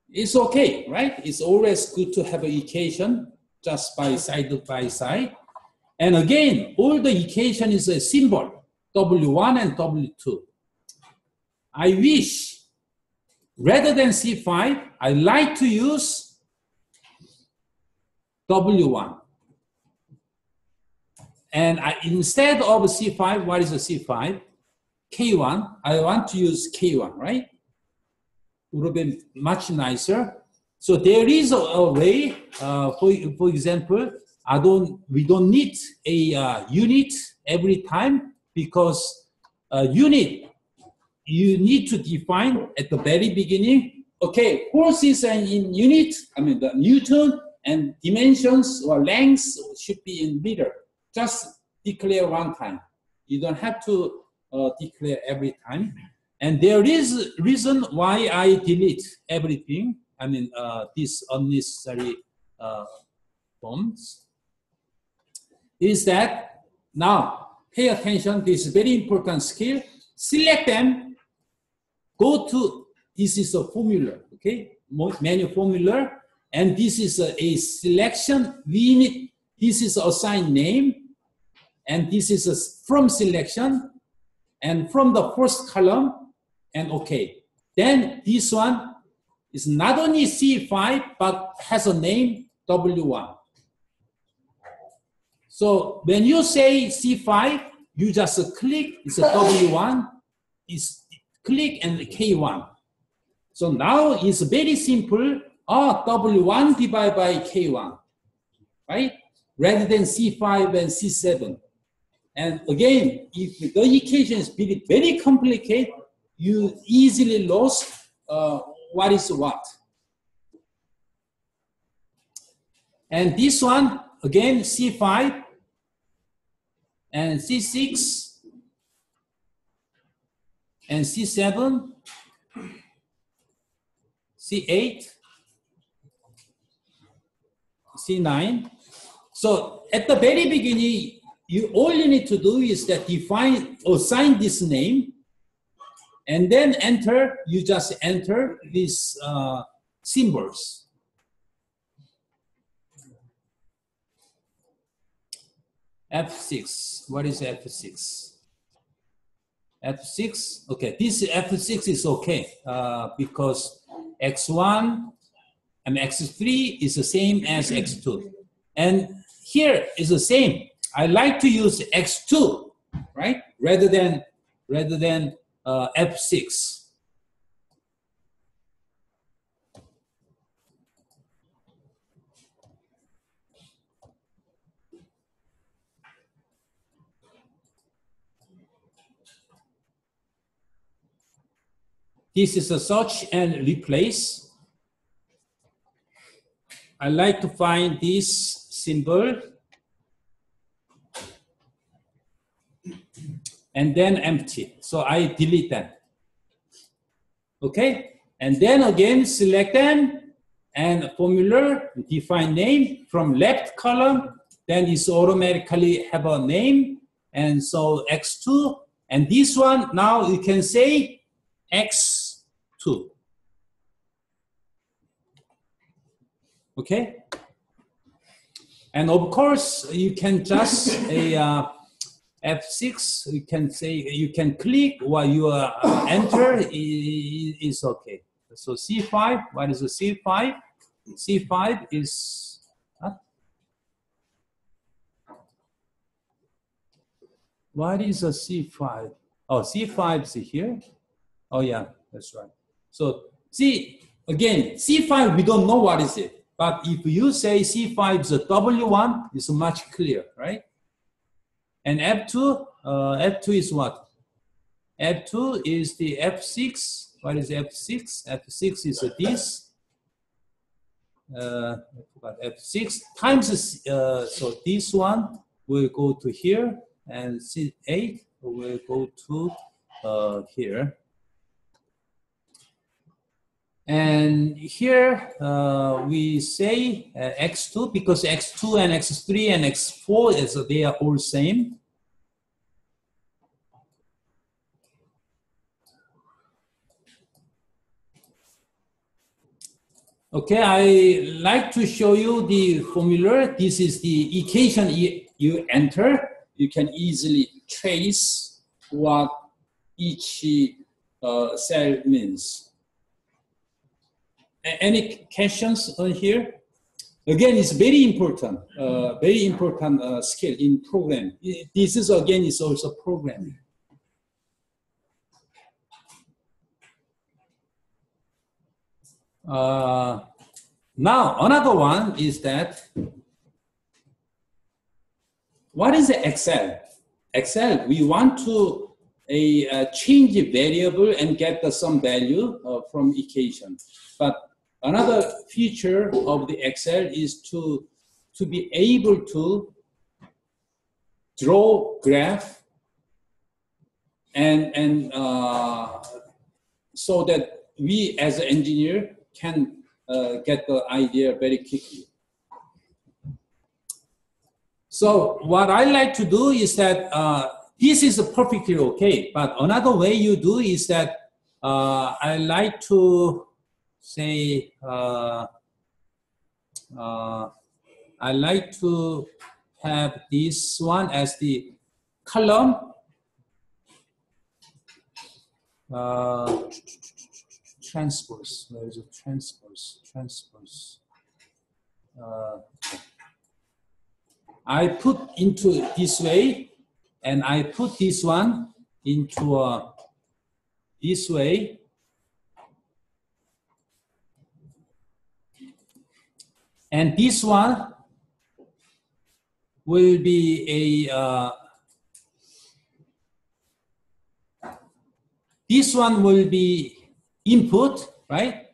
It's okay, right? It's always good to have an equation just by side by side. And again, all the equation is a symbol, W1 and W2. I wish, rather than C5, I like to use W1. And I, instead of C5, what is a C5? K1, I want to use K1, right? Would have been much nicer. So there is a, a way, uh, for, for example, I don't, we don't need a uh, unit every time because uh, unit, you need to define at the very beginning, okay, forces and in unit, I mean the Newton and dimensions or lengths should be in meter. Just declare one time. You don't have to uh, declare every time. And there is reason why I delete everything. I mean, uh, these unnecessary uh, forms. Is that now pay attention. This is very important skill. Select them. Go to this is a formula. Okay, menu formula, and this is a, a selection. We need this is assigned name, and this is a from selection, and from the first column, and okay. Then this one is not only C5 but has a name W1. So when you say C5, you just click, it's a W1, it's click and K1. So now it's very simple. Oh, W1 divided by K1, right? Rather than C5 and C7. And again, if the equation is very, very complicated, you easily lost uh, what is what. And this one, again, C5 and C6 and C7, C8, C9. So at the very beginning, you all you need to do is that define or assign this name and then enter, you just enter these uh, symbols. F6, what is F6? F6, okay, this F6 is okay uh, because X1 and X3 is the same as X2. And here is the same. I like to use X2, right? Rather than, rather than uh, F6. This is a search and replace. I like to find this symbol and then empty. So I delete them. Okay? And then again, select them and formula, define name from left column, then it's automatically have a name. And so X2, and this one, now you can say X2. Okay? And of course, you can just a uh, F6, you can say, you can click while you uh, enter, is okay. So C5, what is a C5? C5 is, huh? What is a C5? Oh, C5 is here. Oh yeah, that's right. So see, again, C5, we don't know what is it. But if you say C5 is a W1, it's much clear, right? And F2, uh, F2 is what? F2 is the F6. What is F6? F6 is this. Uh, F6 times, uh, so this one will go to here and C8 will go to uh, here. And here uh, we say uh, x2 because x2 and x3 and x4 is they are all same. Okay, I like to show you the formula. This is the equation you, enter. You can easily trace what each uh, cell means. Any questions on here? Again, it's very important, uh, very important uh, skill in programming. I- This is again is also programming. Uh, now another one is that what is Excel? Excel, we want to a, change variable and get the some value uh, from equation. But another feature of the Excel is to to be able to draw graph and and uh, so that we as an engineer can uh, get the idea very quickly. So what I like to do is that uh, this is perfectly okay, but another way you do is that uh, I like to say uh, uh, I like to have this one as the column uh, transpose. Where is it? Transpose. Transpose. Uh, I put into this way, and I put this one into uh, this way. And this one will be a uh, this one will be input right?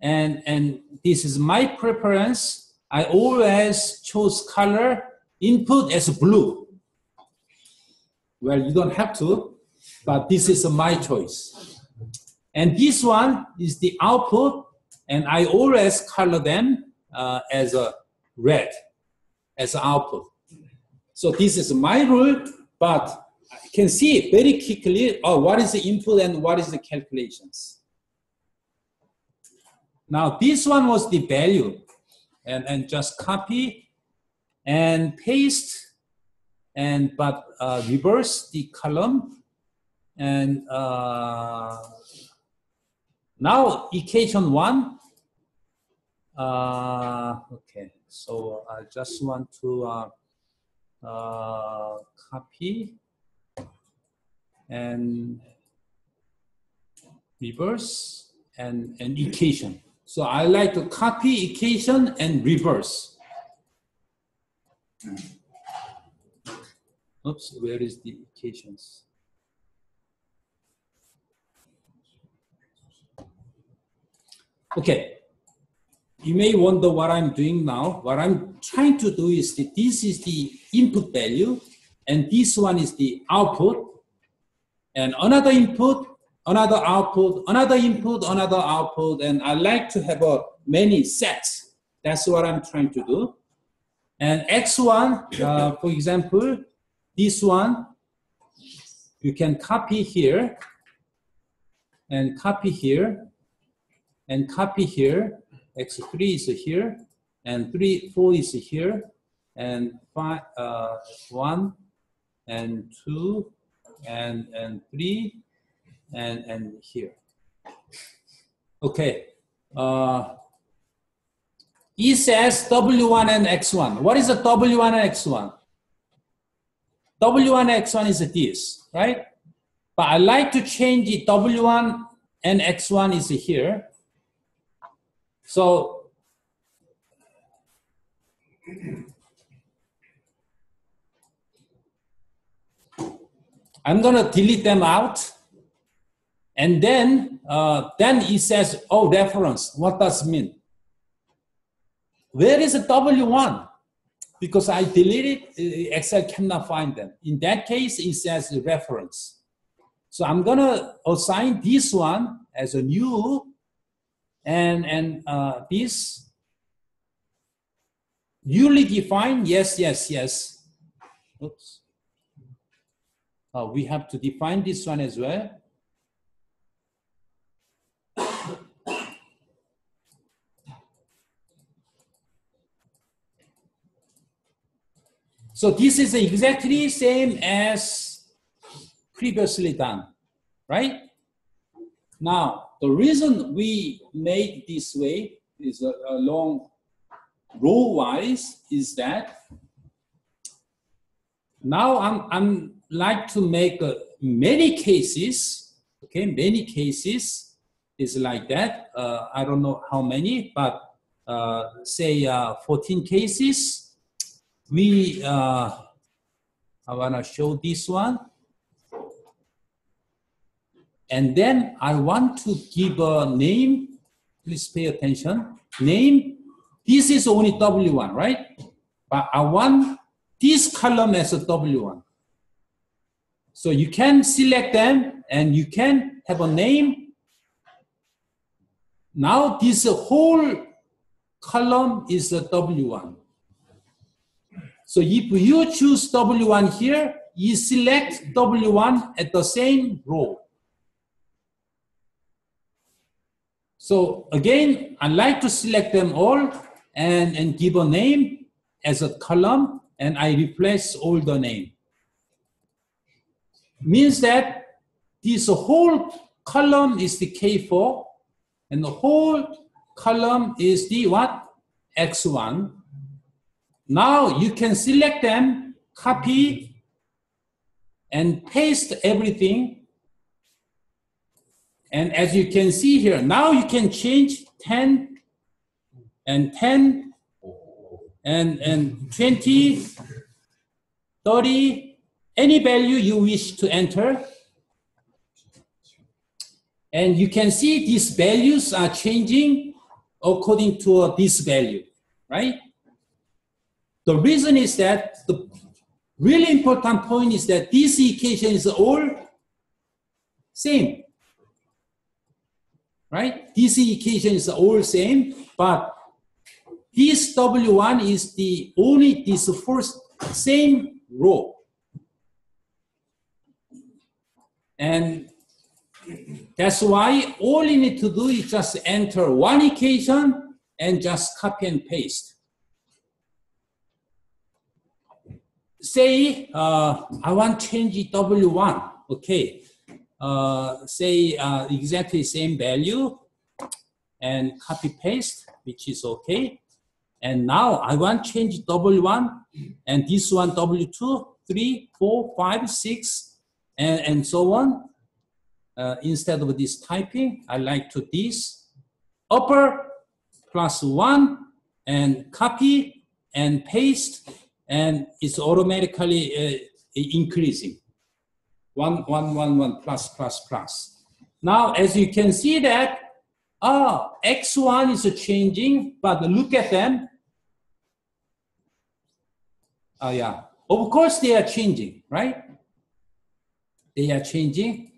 And and this is my preference. I always chose color input as blue. Well you don't have to but this is my choice. And this one is the output and i always color them uh, as a red as output. So this is my rule, but I can see very quickly oh, what is the input and what is the calculations. Now this one was the value and, and just copy and paste and but uh, reverse the column and uh, now equation one uh, okay so I just want to uh, uh, copy and reverse and an equation. So I like to copy equation and reverse. Oops, where is the equations? Okay, you may wonder what I'm doing now. What I'm trying to do is that this is the input value and this one is the output and another input, another output, another input, another output. And I like to have a many sets. That's what I'm trying to do. And X1, uh, for example, this one, you can copy here and copy here and copy here x3 is here, and 3, 4 is here, and five, uh, 1, and 2, and, and 3, and, and here. Okay. Uh, E says W1 and X1. What is the W1 and X1? W1 and X1 is this, right? But I like to change it. W1 and X1 is here. So I'm gonna delete them out. And then, uh, then it says, oh, reference, what does mean? Where is the W1? Because I deleted, uh, Excel cannot find them. In that case, it says reference. So I'm gonna assign this one as a new and, and uh, this newly defined, yes, yes, yes. Oops. Uh, we have to define this one as well. So this is exactly same as previously done, right? Now, the reason we made this way is a, along row wise is that now I'm, I'm like to make uh, many cases, okay, many cases is like that. Uh, I don't know how many, but uh, say uh, 14 cases. We, uh, I wanna show this one. And then I want to give a name. Please pay attention. Name. This is only W1, right? But I want this column as a W1. So you can select them and you can have a name. Now this whole column is a W1. So if you choose W1 here, you select W1 at the same row. So again, I like to select them all and, and give a name as a column and I replace all the name. Means that this whole column is the K4 and the whole column is the what? X1. Now you can select them, copy and paste everything and as you can see here, now you can change 10 and 10 and, and 20, 30, any value you wish to enter. And you can see these values are changing according to this value, right? The reason is that the really important point is that this equation is all same right? This equation is all same, but this W1 is the only this first same row. And that's why all you need to do is just enter one equation and just copy and paste. Say uh, I want to change W1, okay uh, say uh, exactly same value and copy paste, which is okay. And now I want change W1 and this one W2, 3, 4, 5, 6, and, and so on. Uh, instead of this typing, I like to this upper plus one and copy and paste and it's automatically uh, increasing one, one, one, one, plus, plus, plus. Now, as you can see that, ah, x1 is changing, but look at them. Oh, yeah. Of course, they are changing, right? They are changing.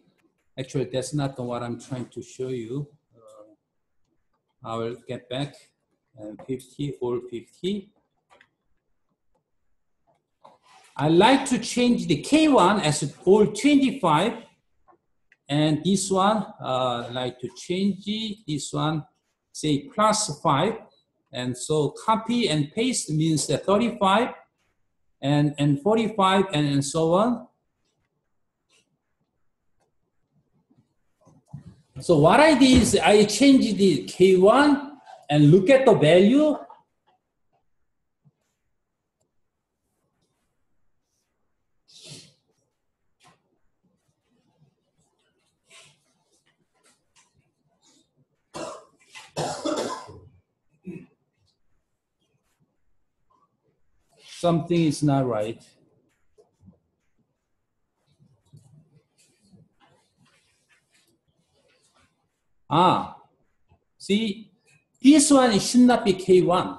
Actually, that's not what I'm trying to show you. Uh, I will get back. Uh, 50, or 50. I like to change the K1 as all 25 and this one uh, like to change this one say plus 5 and so copy and paste means the 35 and, and 45 and, and so on. So what I did is I changed the K1 and look at the value something is not right. Ah, see, this one should not be K1.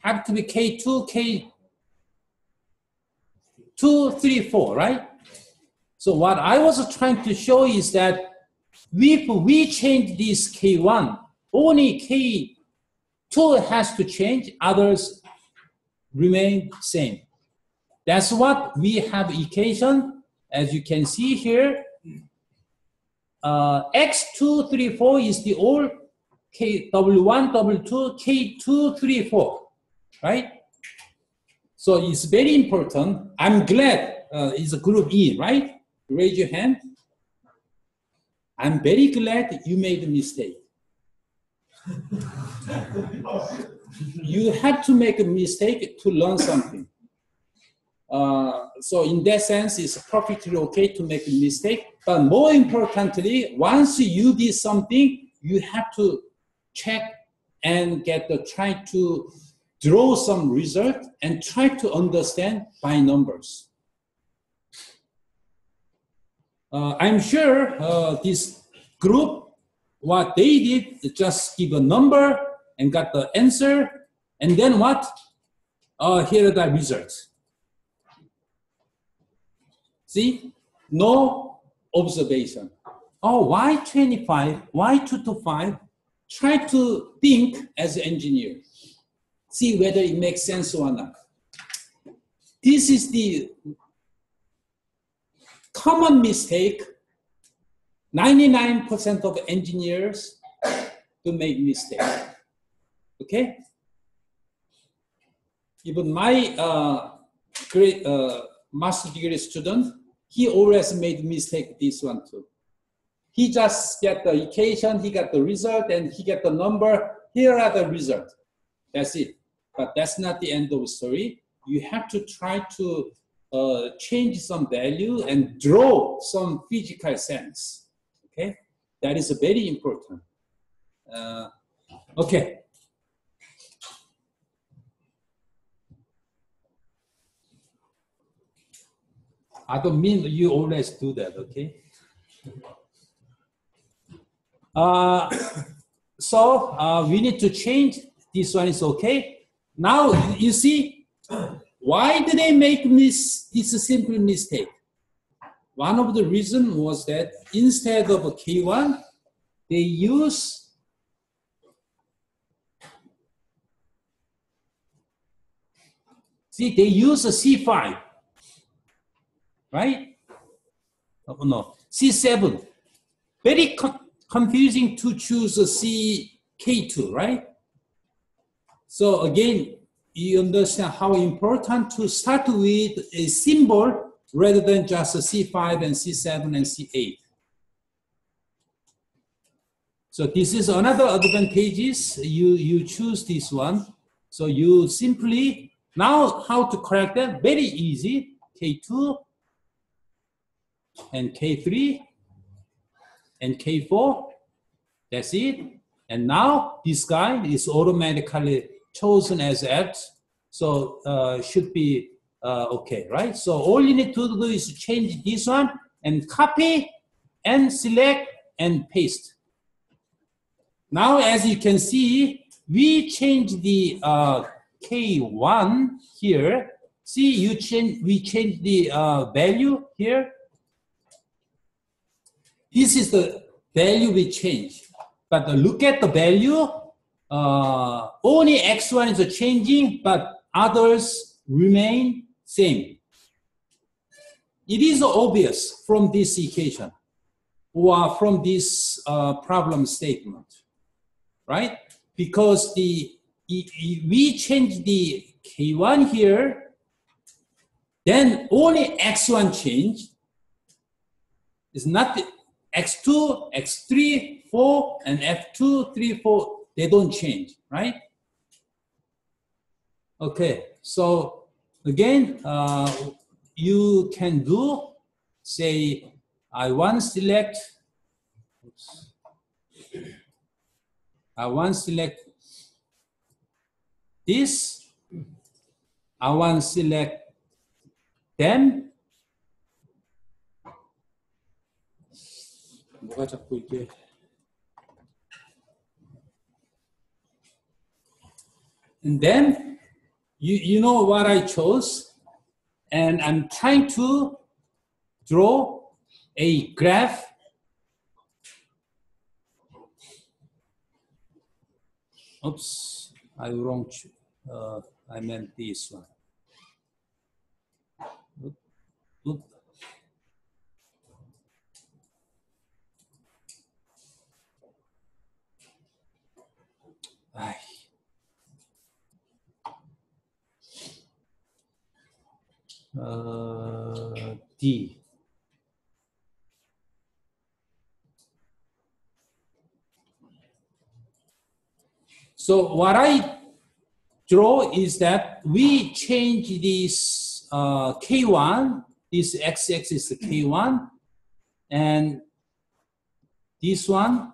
Have to be K2, K2, 3, 4, right? So what I was trying to show is that if we change this K1, only K2 has to change, others remain same. That's what we have equation, as you can see here. Uh, X234 is the old K, W1, W2, K2, 3, 4, right? So it's very important. I'm glad uh, it's a group E, right? Raise your hand. I'm very glad you made a mistake. you have to make a mistake to learn something. Uh, so in that sense, it's perfectly okay to make a mistake. But more importantly, once you did something, you have to check and get the try to draw some result and try to understand by numbers. uh, I'm sure uh, this group, what they did, just give a number and got the answer, and then what? Uh, here are the results. See, no observation. Oh, why 25? Why 2 to 5? Try to think as an engineer. See whether it makes sense or not. This is the common mistake 99% of engineers to make mistake okay even my uh, great uh, master degree student he always made mistake this one too he just get the equation he got the result and he get the number here are the result that's it but that's not the end of the story you have to try to uh, change some value and draw some physical sense. Okay, that is very important. Uh, okay. I don't mean you always do that, okay? Uh, so uh, we need to change. This one is okay. Now you see why did they make mis- this simple mistake? One of the reasons was that instead of a K1, they use see they use a C5, right? Oh no, C7. Very co- confusing to choose a C K2, right? So again, you understand how important to start with a symbol rather than just a C5 and C7 and C8. So this is another advantages. You, you choose this one. So you simply, now how to correct that? Very easy. K2 and K3 and K4. That's it. And now this guy is automatically chosen as X, so uh, should be uh, okay, right? So all you need to do is change this one and copy and select and paste. Now, as you can see, we change the uh, K1 here. See, you change, we change the uh, value here. This is the value we change. But look at the value uh, only x1 is changing, but others remain same. It is obvious from this equation or from this uh, problem statement, right? Because the we change the k1 here, then only x1 change. It's not x2, x3, 4, and f2, 3, 4 they don't change, right? Okay, so again, uh, you can do, say, I want select, oops, I want select this, I want select them. 뭐가 자꾸 이게 And then you, you know what I chose? And I'm trying to draw a graph Oops, I wrong. Uh, I meant this one. Ay. uh, D. So what I draw is that we change this uh, K1, this x-axis is the K1, and this one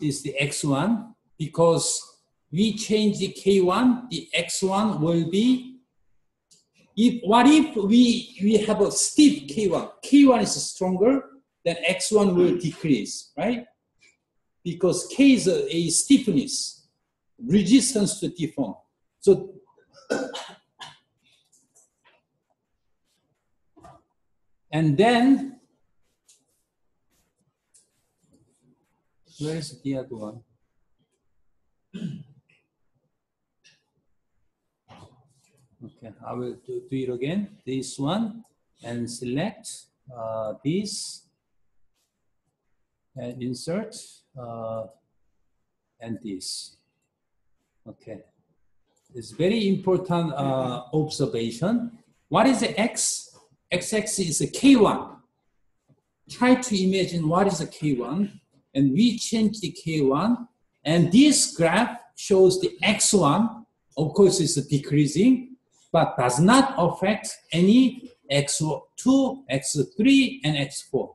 is the x1 because we change the K1, the x1 will be if what if we we have a steep K1? K1 is stronger, then x1 will decrease, right? Because K is a, a stiffness, resistance to deform. So and then where is the other one? Okay, I will do, do it again. This one and select uh, this and insert uh, and this. Okay, it's very important uh, observation. What is the x? x-axis is a k1. Try to imagine what is a k1, and we change the k1, and this graph shows the x1. Of course, it's decreasing, but does not affect any x2, x3, and x4.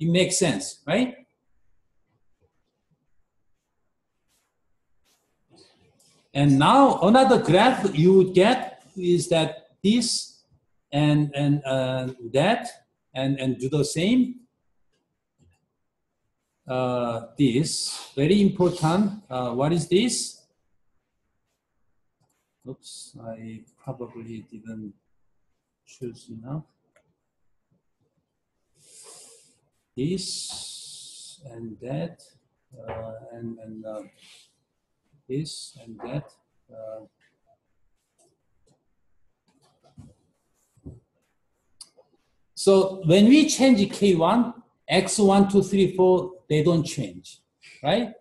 It makes sense, right? And now another graph you would get is that this and and uh, that and and do the same. Uh, this very important. Uh, what is this? Oops, I probably didn't choose enough. This and that uh, and and uh, this and that. Uh, so when we change K1, X1, 2, 3, 4, they don't change, right?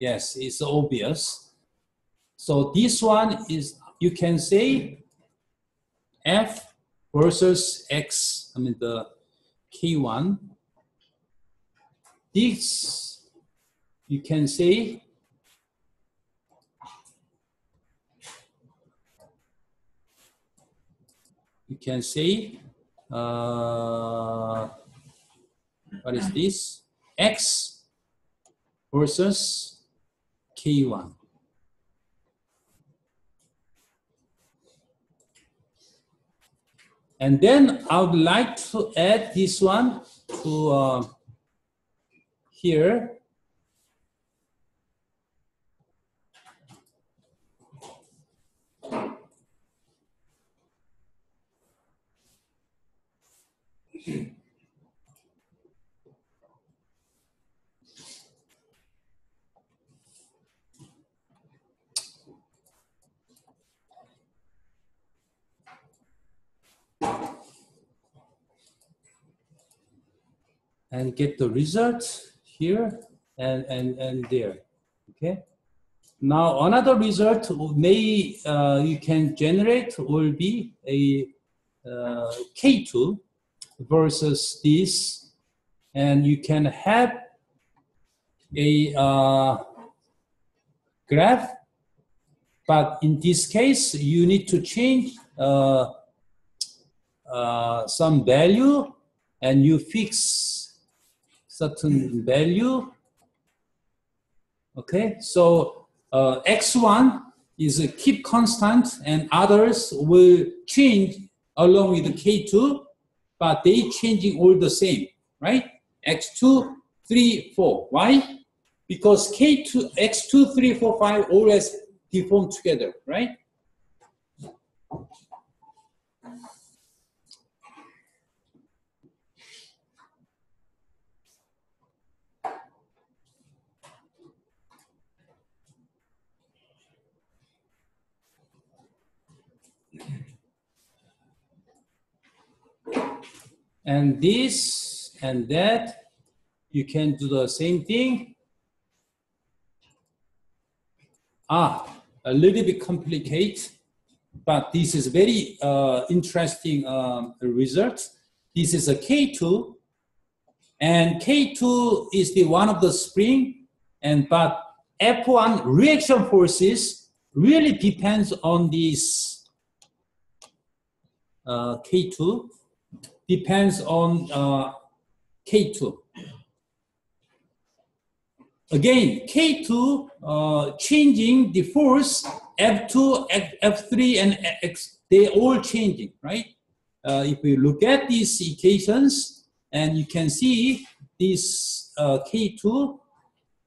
Yes, it's obvious. So this one is, you can say F versus X, I mean the K1. This, you can say you can say uh, what is this x versus k1 and then I would like to add this one to uh, here and get the result here and, and, and there, okay? Now, another result may, uh, you can generate will be a uh, K2 versus this, and you can have a uh, graph, but in this case, you need to change uh, uh, some value and you fix certain value. Okay, so uh, x1 is a keep constant and others will change along with the k2, but they changing all the same, right? x2, 3, 4. Why? Because k2, x2, 3, 4, 5 always deform together, right? And this and that you can do the same thing. Ah a little bit complicated but this is very uh, interesting um, result. This is a k2 and k2 is the one of the spring and but f1 reaction forces really depends on this uh, k2 depends on uh, K2. Again, K2 uh, changing the force, F2, F, F3, and X, they all changing, right? Uh, if we look at these equations, and you can see this uh, K2.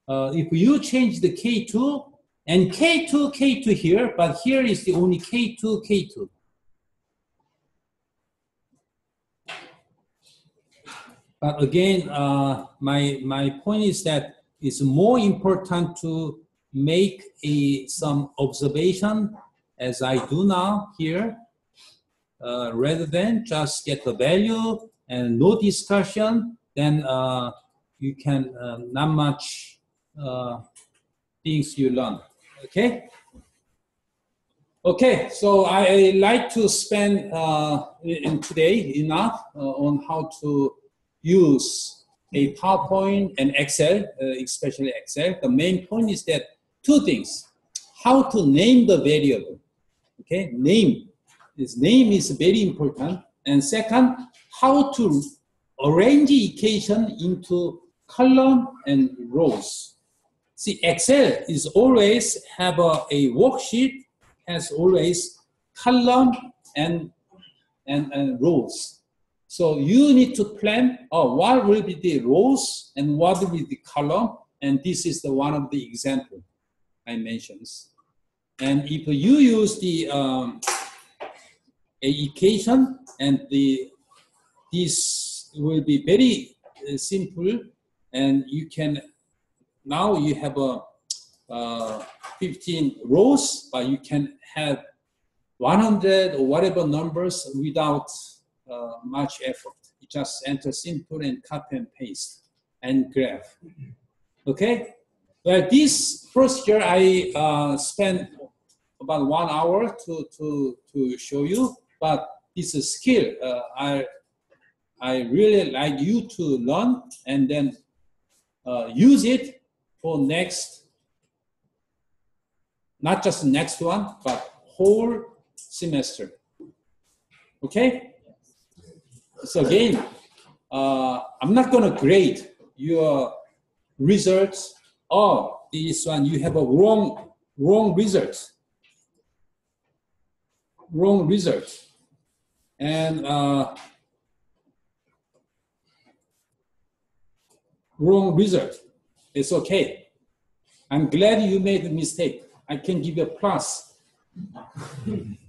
Uh, if you change the K2 and K2, K2 here, but here is the only K2, K2. But again, uh, my my point is that it's more important to make a some observation as I do now here, uh, rather than just get the value and no discussion. Then uh, you can uh, not much uh, things you learn. Okay. Okay, so I, I like to spend uh, in today enough uh, on how to use a PowerPoint and Excel, uh, especially Excel. The main point is that two things: how to name the variable. Okay, name. This name is very important. And second, how to arrange equation into column and rows. See, Excel is always have a, a worksheet has always column and, and, and rows. So you need to plan, oh, what will be the rows and what will be the column? And this is the one of the example I mentioned. And if you use the um, equation and the this will be very uh, simple and you can now you have a uh, 15 rows, but you can have 100 or whatever numbers without uh, much effort. You just enter input and copy and paste and graph. Okay? Well, this first year I uh, spent about one hour to, to, to show you, but it's a skill uh, I, I really like you to learn and then uh, use it for next not just next one, but whole semester. Okay? So again, uh, I'm not gonna grade your results. Oh, this one you have a wrong wrong result. Wrong result. And uh, wrong result. It's okay. I'm glad you made a mistake. I can give you a plus.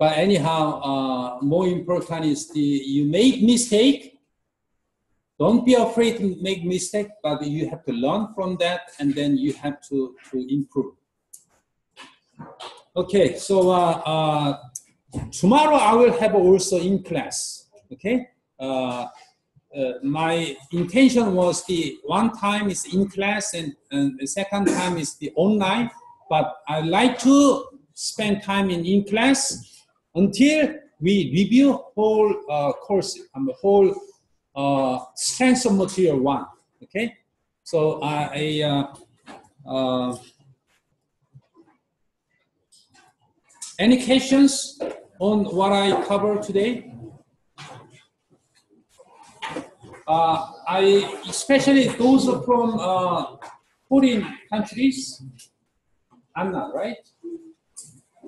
but anyhow, uh, more important is the you make mistake. Don't be afraid to make mistake, but you have to learn from that, and then you have to to improve. Okay, so uh, uh, tomorrow I will have also in class. Okay. Uh, uh, my intention was the one time is in class and, and the second time is the online, but I like to spend time in in class until we review whole uh, course and the whole uh, strength of material one. Okay, so I. Uh, uh, any questions on what I covered today? Uh, I especially those from uh, foreign countries. I'm not right.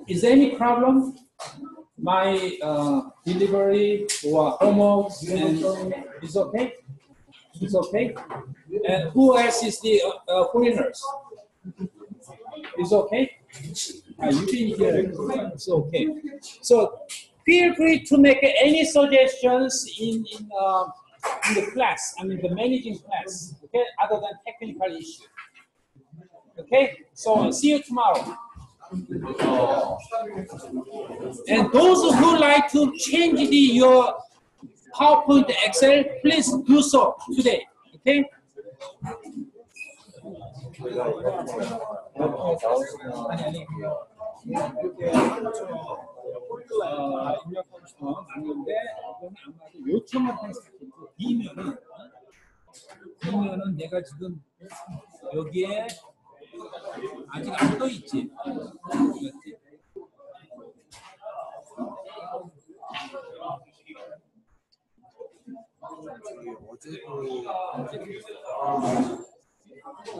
Is there any problem? My uh, delivery or homework and is okay. It's okay. And who else is the uh, uh, foreigners? Is okay. Ah, you didn't hear. It's okay. So feel free to make any suggestions in in. Uh, in the class, I mean the managing class, okay, other than technical issue. Okay, so see you tomorrow. And those who like to change the, your PowerPoint Excel, please do so today. Okay? 어, 어, 맞는데 이건 아마도 요청을 했을 텐데 B면은 B면은 내가 지금 여기에 아직 안 떠 있지.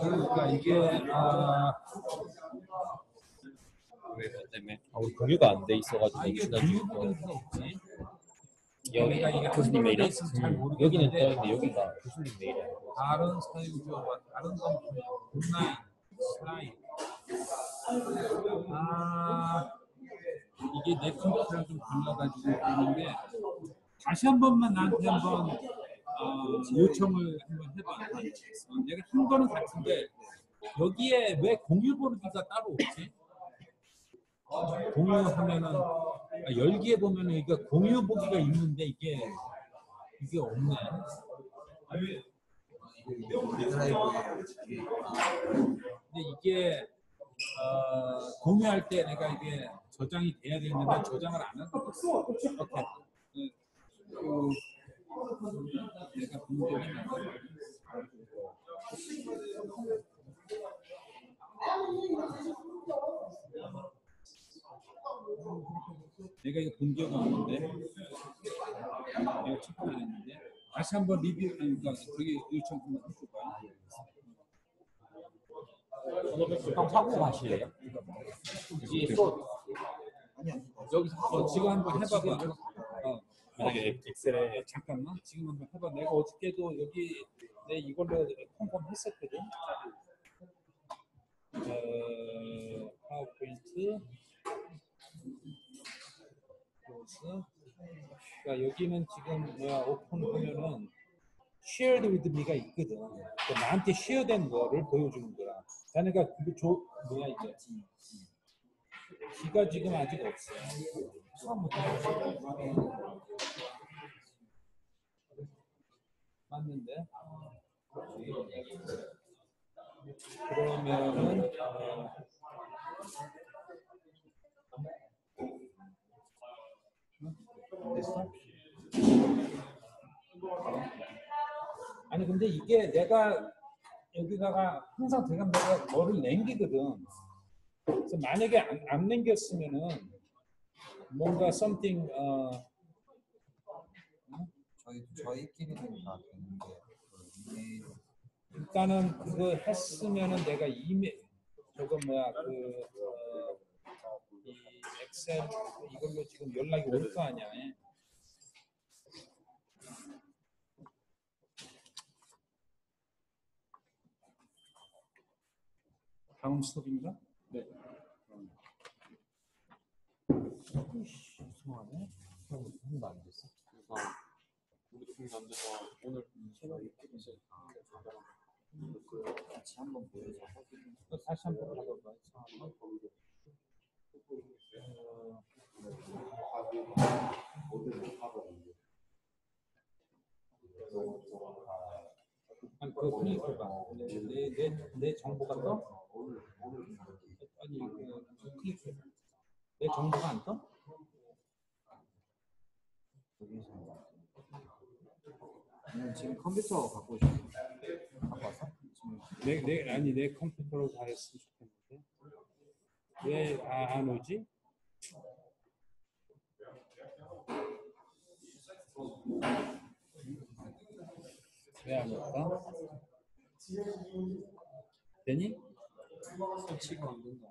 그러니까 이게 아 왜 때문에? 아, 우리 공유가 안 돼 있어가지고 아, 이게 없지. 여기 이게 교수님? 있어서 잘 여기는 떠 있는데 여기가 교수님 메일이야. 다른 사용자와 다른 컴퓨터 온라인 슬라이드 아 이게 내 컴퓨터랑 좀 달라가지고 있는데 다시 한 번만 나한테 한번 어, 요청을 한번 해봐. 어, 내가 한 거는 같은데 여기에 왜 공유 보기가 따로 없지? 공유하면은 아, 열기에 보면은 이게 공유 보기가 있는데 이게 이게 없네. 근데 이게 어, 공유할 때 내가 이게 저장이 돼야 되는데 저장을 안 하고 그, 내가 있는데. 내가 이거 본 적이 없는데. 내가 체크를 했는데 다시 한번 리뷰 그러니까 저기 요청 한번 해줘봐. 형 사고 가실래요? 뒤에 또 여기서 어, 지금 한번 해봐봐. 어, 만약에 엑셀에 어, 잠깐만 지금 한번 해봐. 내가 어저께도 여기 내 이걸로 컴컴 했었거든. 어, 파워포인트. 그래서 그러니까 여기는 지금 뭐야 오픈 보면은 shared with me가 있거든. 그 나한테 쉐어된 거를 보여주는 거야. 자네가 그거 조 뭐야 이게 기가 지금 아직 없어. 처음부터 맞는데 그러면은 어? 아니 근데 이게 내가 여기다가 항상 들어가면 내가 뭐를 남기거든. 그래서 만약에 안, 안 남겼으면은 뭔가 something 어, 저희 저희끼리는 다 되는데 그 이메일 일단은 그거 했으면은 내가 이메 저거 뭐야 그 어, 이 엑셀 이걸로 지금 연락이 올 거 아니야. 다음 수업입니다. 네. 죄송하네. 한번 안 됐어. 그래서 우리 팀안 돼서 오늘 새벽 이렇게 이제 같이 한번 보여서 다시 한번 하고 그 플레이스가 내, 내, 내 정보가 떠? 아니 그 클릭해봐. 내 정보가 안 떠? 아니면 지금 컴퓨터 갖고 오신 갖고 왔어? 내, 내 아니 내 컴퓨터로 다 했으면 좋겠는데 왜안 오지? 왜 안 올까? 되니? 설치가 안 된다.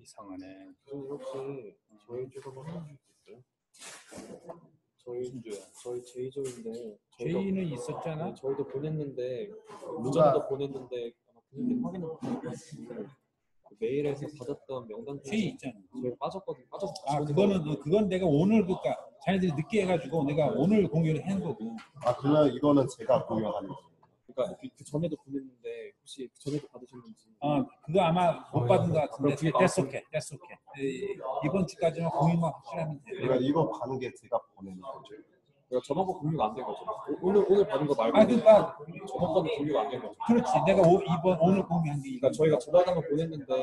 이상하네. 혹시 저희 쪽 한번 해줄 수 있어요? 저희 진주야. 저희 제이조인데 제이는 있었잖아. 네, 저희도 보냈는데 문자도 보냈는데 아마 그분께 확인을 못하고 그 메일에서 받았던 명단 중에 제이 있잖아. 저희 빠졌거든 빠져서 아 그거는 어, 그건 내가 오늘 그니까 자네들이 늦게 해가지고 내가 오늘 공유를 한 거고. 아 그러면 이거는 제가 공유하는 거예요. 그러니까 그, 그 전에도 보냈는데 혹시 그 전에도 받으셨는지 어 그거 아마 못 받은 것 같은데 그럼 뒤에 됐속해 됐속해 이번 주까지만 공유만 확실하면 돼. 그러니까 이거 받은 게 제가 보내는 거죠. 그러니까 저번거 공유가 안 된 거죠 오- 오늘 오늘 받은 거 말고 아 그러니까 저번 거는 공유가 안 된 거죠 그렇지 내가 오, 이번 오늘 공유한 게 이거 그러니까 저희가 전화한 거 보냈는데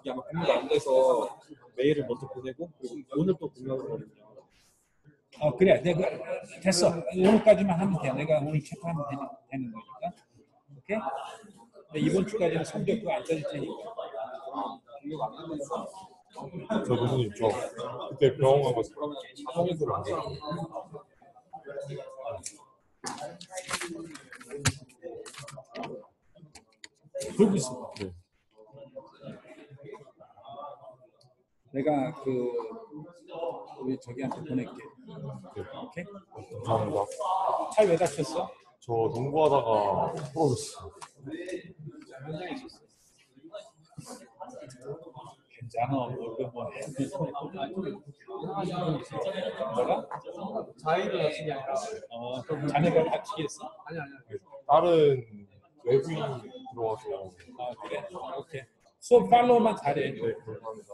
이게 아마 공유가 안 돼서 메일을 먼저 보내고 그리고 오늘 또 공유하는 거거든요 어 그래. 내가 됐어. 오늘까지만 하면 돼 내가 오늘 체크하면 되는, 되는 거니까. 오케이? 근데 이번 주까지는 성적도 안 떠질 테니까. 돼서 저 그때 병원 가고 성인들 안 돼요. 그러고 있어. 네. 내가 그 우리 저기한테 보낼게. 오케이? 감사합니다. 잘 왜 다쳤어? 저 농구하다가. 현장에 있었어. 괜찮아. 얼굴 뭐 해. 뭐라? 자의로 다친 게 아니라 어, 그럼 자네가 다치겠어? 아니 아니 다른 외부인이 들어와서 아 그래? 오케이. 수업 팔로우만 잘해. 네, 감사합니다.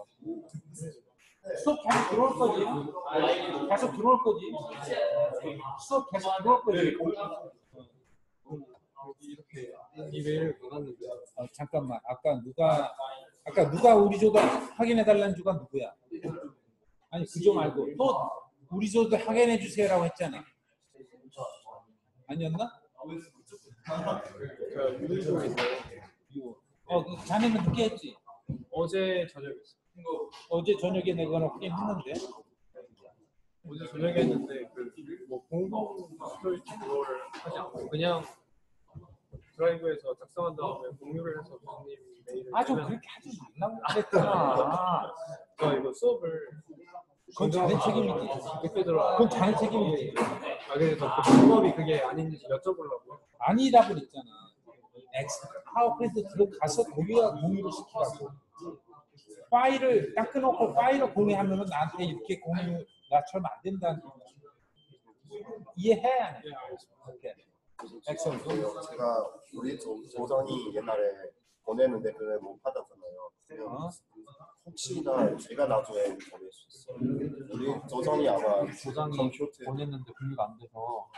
수업 계속 들어올 거지? 계속 들어올 거지? 수업 계속 들어올 거지? 여기 이렇게 이 메일을 받았는데 어, 잠깐만. 아까 누가 아까 누가 우리 조도 확인해 달라는 주가 누구야? 아니 그 조 말고 또 우리 조도 확인해 주세요라고 했잖아. 아니었나? 유리조인데 어, 그 자네는 늦게 했지. 어제 저녁이었어 요. 어제 저녁에 내가 확인했는데. 어제 저녁에 했는데 그뭐 공동 스토리지 그걸 하지 않고 그냥 드라이브에서 작성한 다음에 공유를 해서 교수님 메일을 아 좀 그렇게 하지 말라고 그랬잖아. 저 이거 수업을 그건 자네 책임이지. 그때 들어 그건 자네 책임이지. 아 그래서 그 방법이 그게 아닌지 여쭤보려고요. 아니라고 그랬잖아. 엑스 파워포인트 들어가서 거기가 공유를 시키라고. 파일을 딱 끊어놓고 파일을 공유하면은 나한테 이렇게 공유 나처럼 안 된다는. 이해해 안 해? 오케이. 엑셀. 제가 우리 조, 조정이 옛날에 보냈는데 그걸 못 받았잖아요. 어? 혹시나 제가 나중에 보낼 수 있어요. 우리 조정이 아마 조장이 컴퓨터 보냈는데 공유가 안 돼서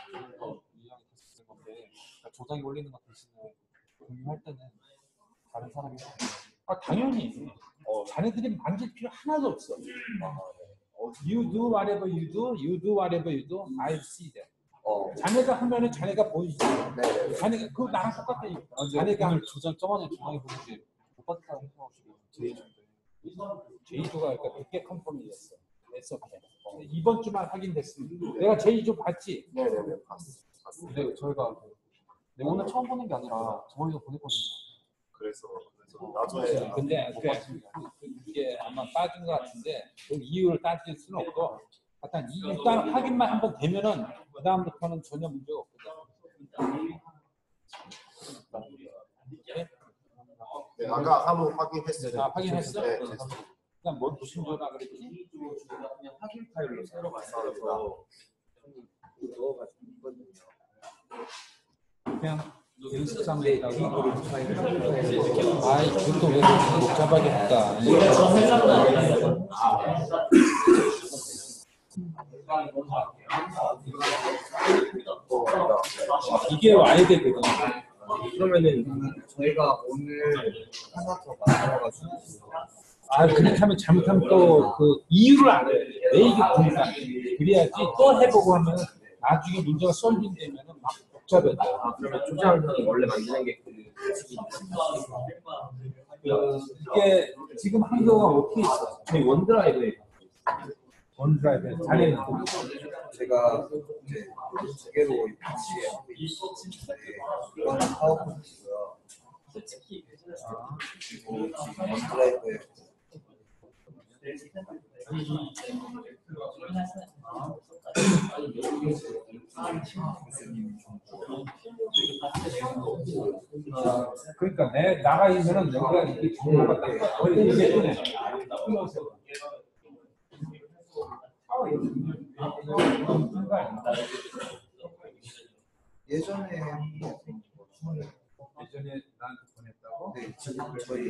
이양이 됐을 건데 그러니까 조장이 올리는 것 대신에 공유할 때는 다른 사람이 아 당연히. 어, 자네들이 만질 필요 하나도 없어. 아, 네. 어, You do whatever you do, you do whatever you do, I see that. 어, 자네가 하면은 자네가 보이지. 네네. 자네가 그거 나랑 똑같아. 자네가 자네가 오늘 조장 저번에 조장이 보는데 못 받았다고 해가지고 제이인데 제이조가 그러니까 그게 컨펌이었어. 됐어. 오케이. 이번 주만 확인됐으면 내가 제이조 봤지. 네네네. 봤어. 봤어. 근데 저희가 네, 오늘 처음 보는 게 아니라 저번에도 보냈거든요. 그래서 그래서 나중에 근데 그, 이게 아마 빠진 것 같은데 그 이유를 따질 수는 없고 일단 이- 일단 확인만 한번 되면은 그 다음부터는 전혀 문제가 없거든. 네, 아까 한번 확인했어요. 아, 확인했어? 네. 그냥 뭐 무슨 전화 그랬지? 그냥 확인 파일로 새로 만들어서 넣어가지고 있거든요. 그냥. 아이 그것도 왜 그렇게 복잡하게 할까? 이게 와야 되거든. 그러면은 저희가 오늘 하나 더 만들어가지고 아 그렇게 하면 잘못하면 또 그 이유를 알아야 돼. 왜 이게 공사? 그래야지 또 해보고 하면 나중에 문제가 솔빙되면은 막 복잡해. 아, 그러면 조장이 원래 만드는 게그 그 이게 지금 한도가 어떻게 있어? 저희 원드라이브에 원드라이브에 자네는 제가 이제 두 개로 같이 하고 있는데 이거는 파워포인트고요. 그리고 지금 원드라이브에 어, 그러니까 내 나가 있으면은 여기가 이게 딱 거의 이게 끝내. 예전에 예전에 나한테 보냈다고? 네, 지금 저희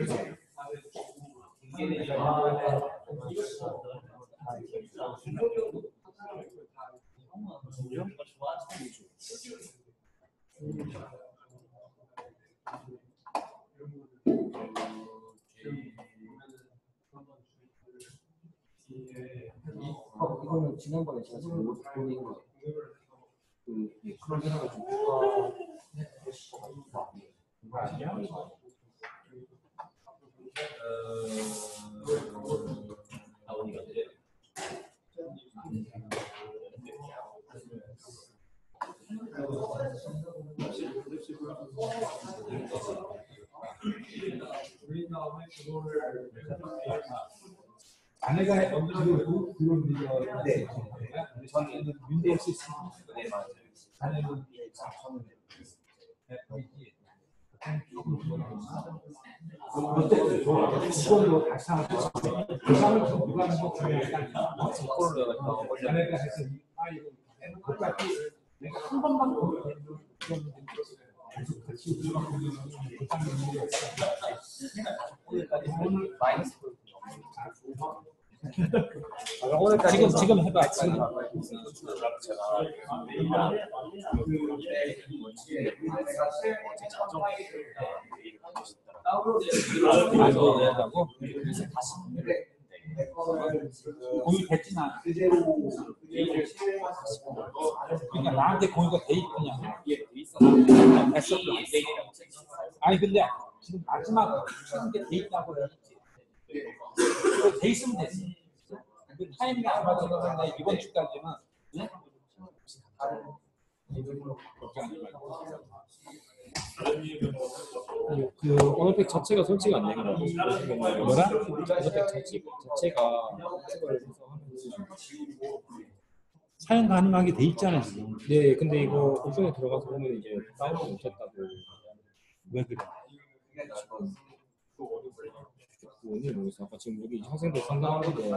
이거는 지난번에 제가 지금 못 보낸 거. 그런 생각을 좀. 아니야? 아내가 엄두고 그런 리가 네. 저는 윤대혁 씨 네, 맞아요. 아내는 저는 네. 아까 제가 지금 지금 해봐 지금. 제가 다운로드하고 공유 됐진 않아. 그러니까 나한테 공유가 돼 있냐? 됐어. 아니 근데 지금 마지막 쓰는 게돼 있다고 했지. 돼 있으면 됐어. 그 타이밍이 안 거면 나 이번 주까지는 응? 그 언어팩 자체가 설치가 안 되는 거예요. 뭐라? 언어팩 자체, 자체가 사용 가능하게 돼 있잖아 지금. 네, 근데 이거 옵션에 들어가서 보면 이제 다운로드 못했다고 왜 그래? 뭔지 모르겠어요. 아까 지금 여기 학생들 상담하는데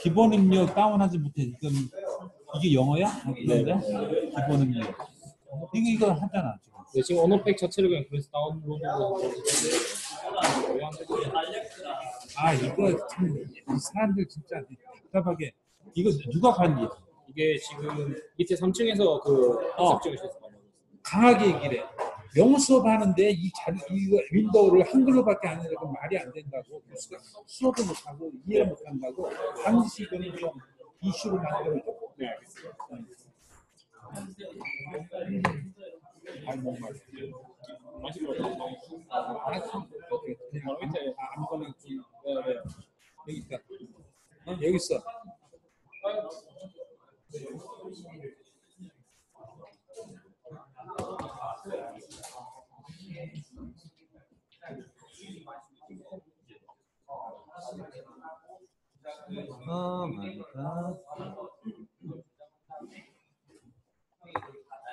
기본 입력 다운하지 못해. 이건 이게 영어야? 네. 기본 입력. 이거 이거 하잖아 지금. 네, 지금 언어팩 자체를 그냥 그래서 다운로드로? 아 이거 참 사람들 진짜 답답하게 이거 누가 관리? 이게 지금 밑에 3층에서 그 어. 있어요. 강하게 얘기를 해. 영어 수업 하는데 이 자리 이거 윈도우를 한글로밖에 안 해도 말이 안 된다고 교수가 수업을 못 하고 이해를 못 한다고 반드시 이거는 좀 이슈로 만들어줘. 네, 아이 뭔 말. 아. 여기 있다. 어, 여기 있어. 아 많다.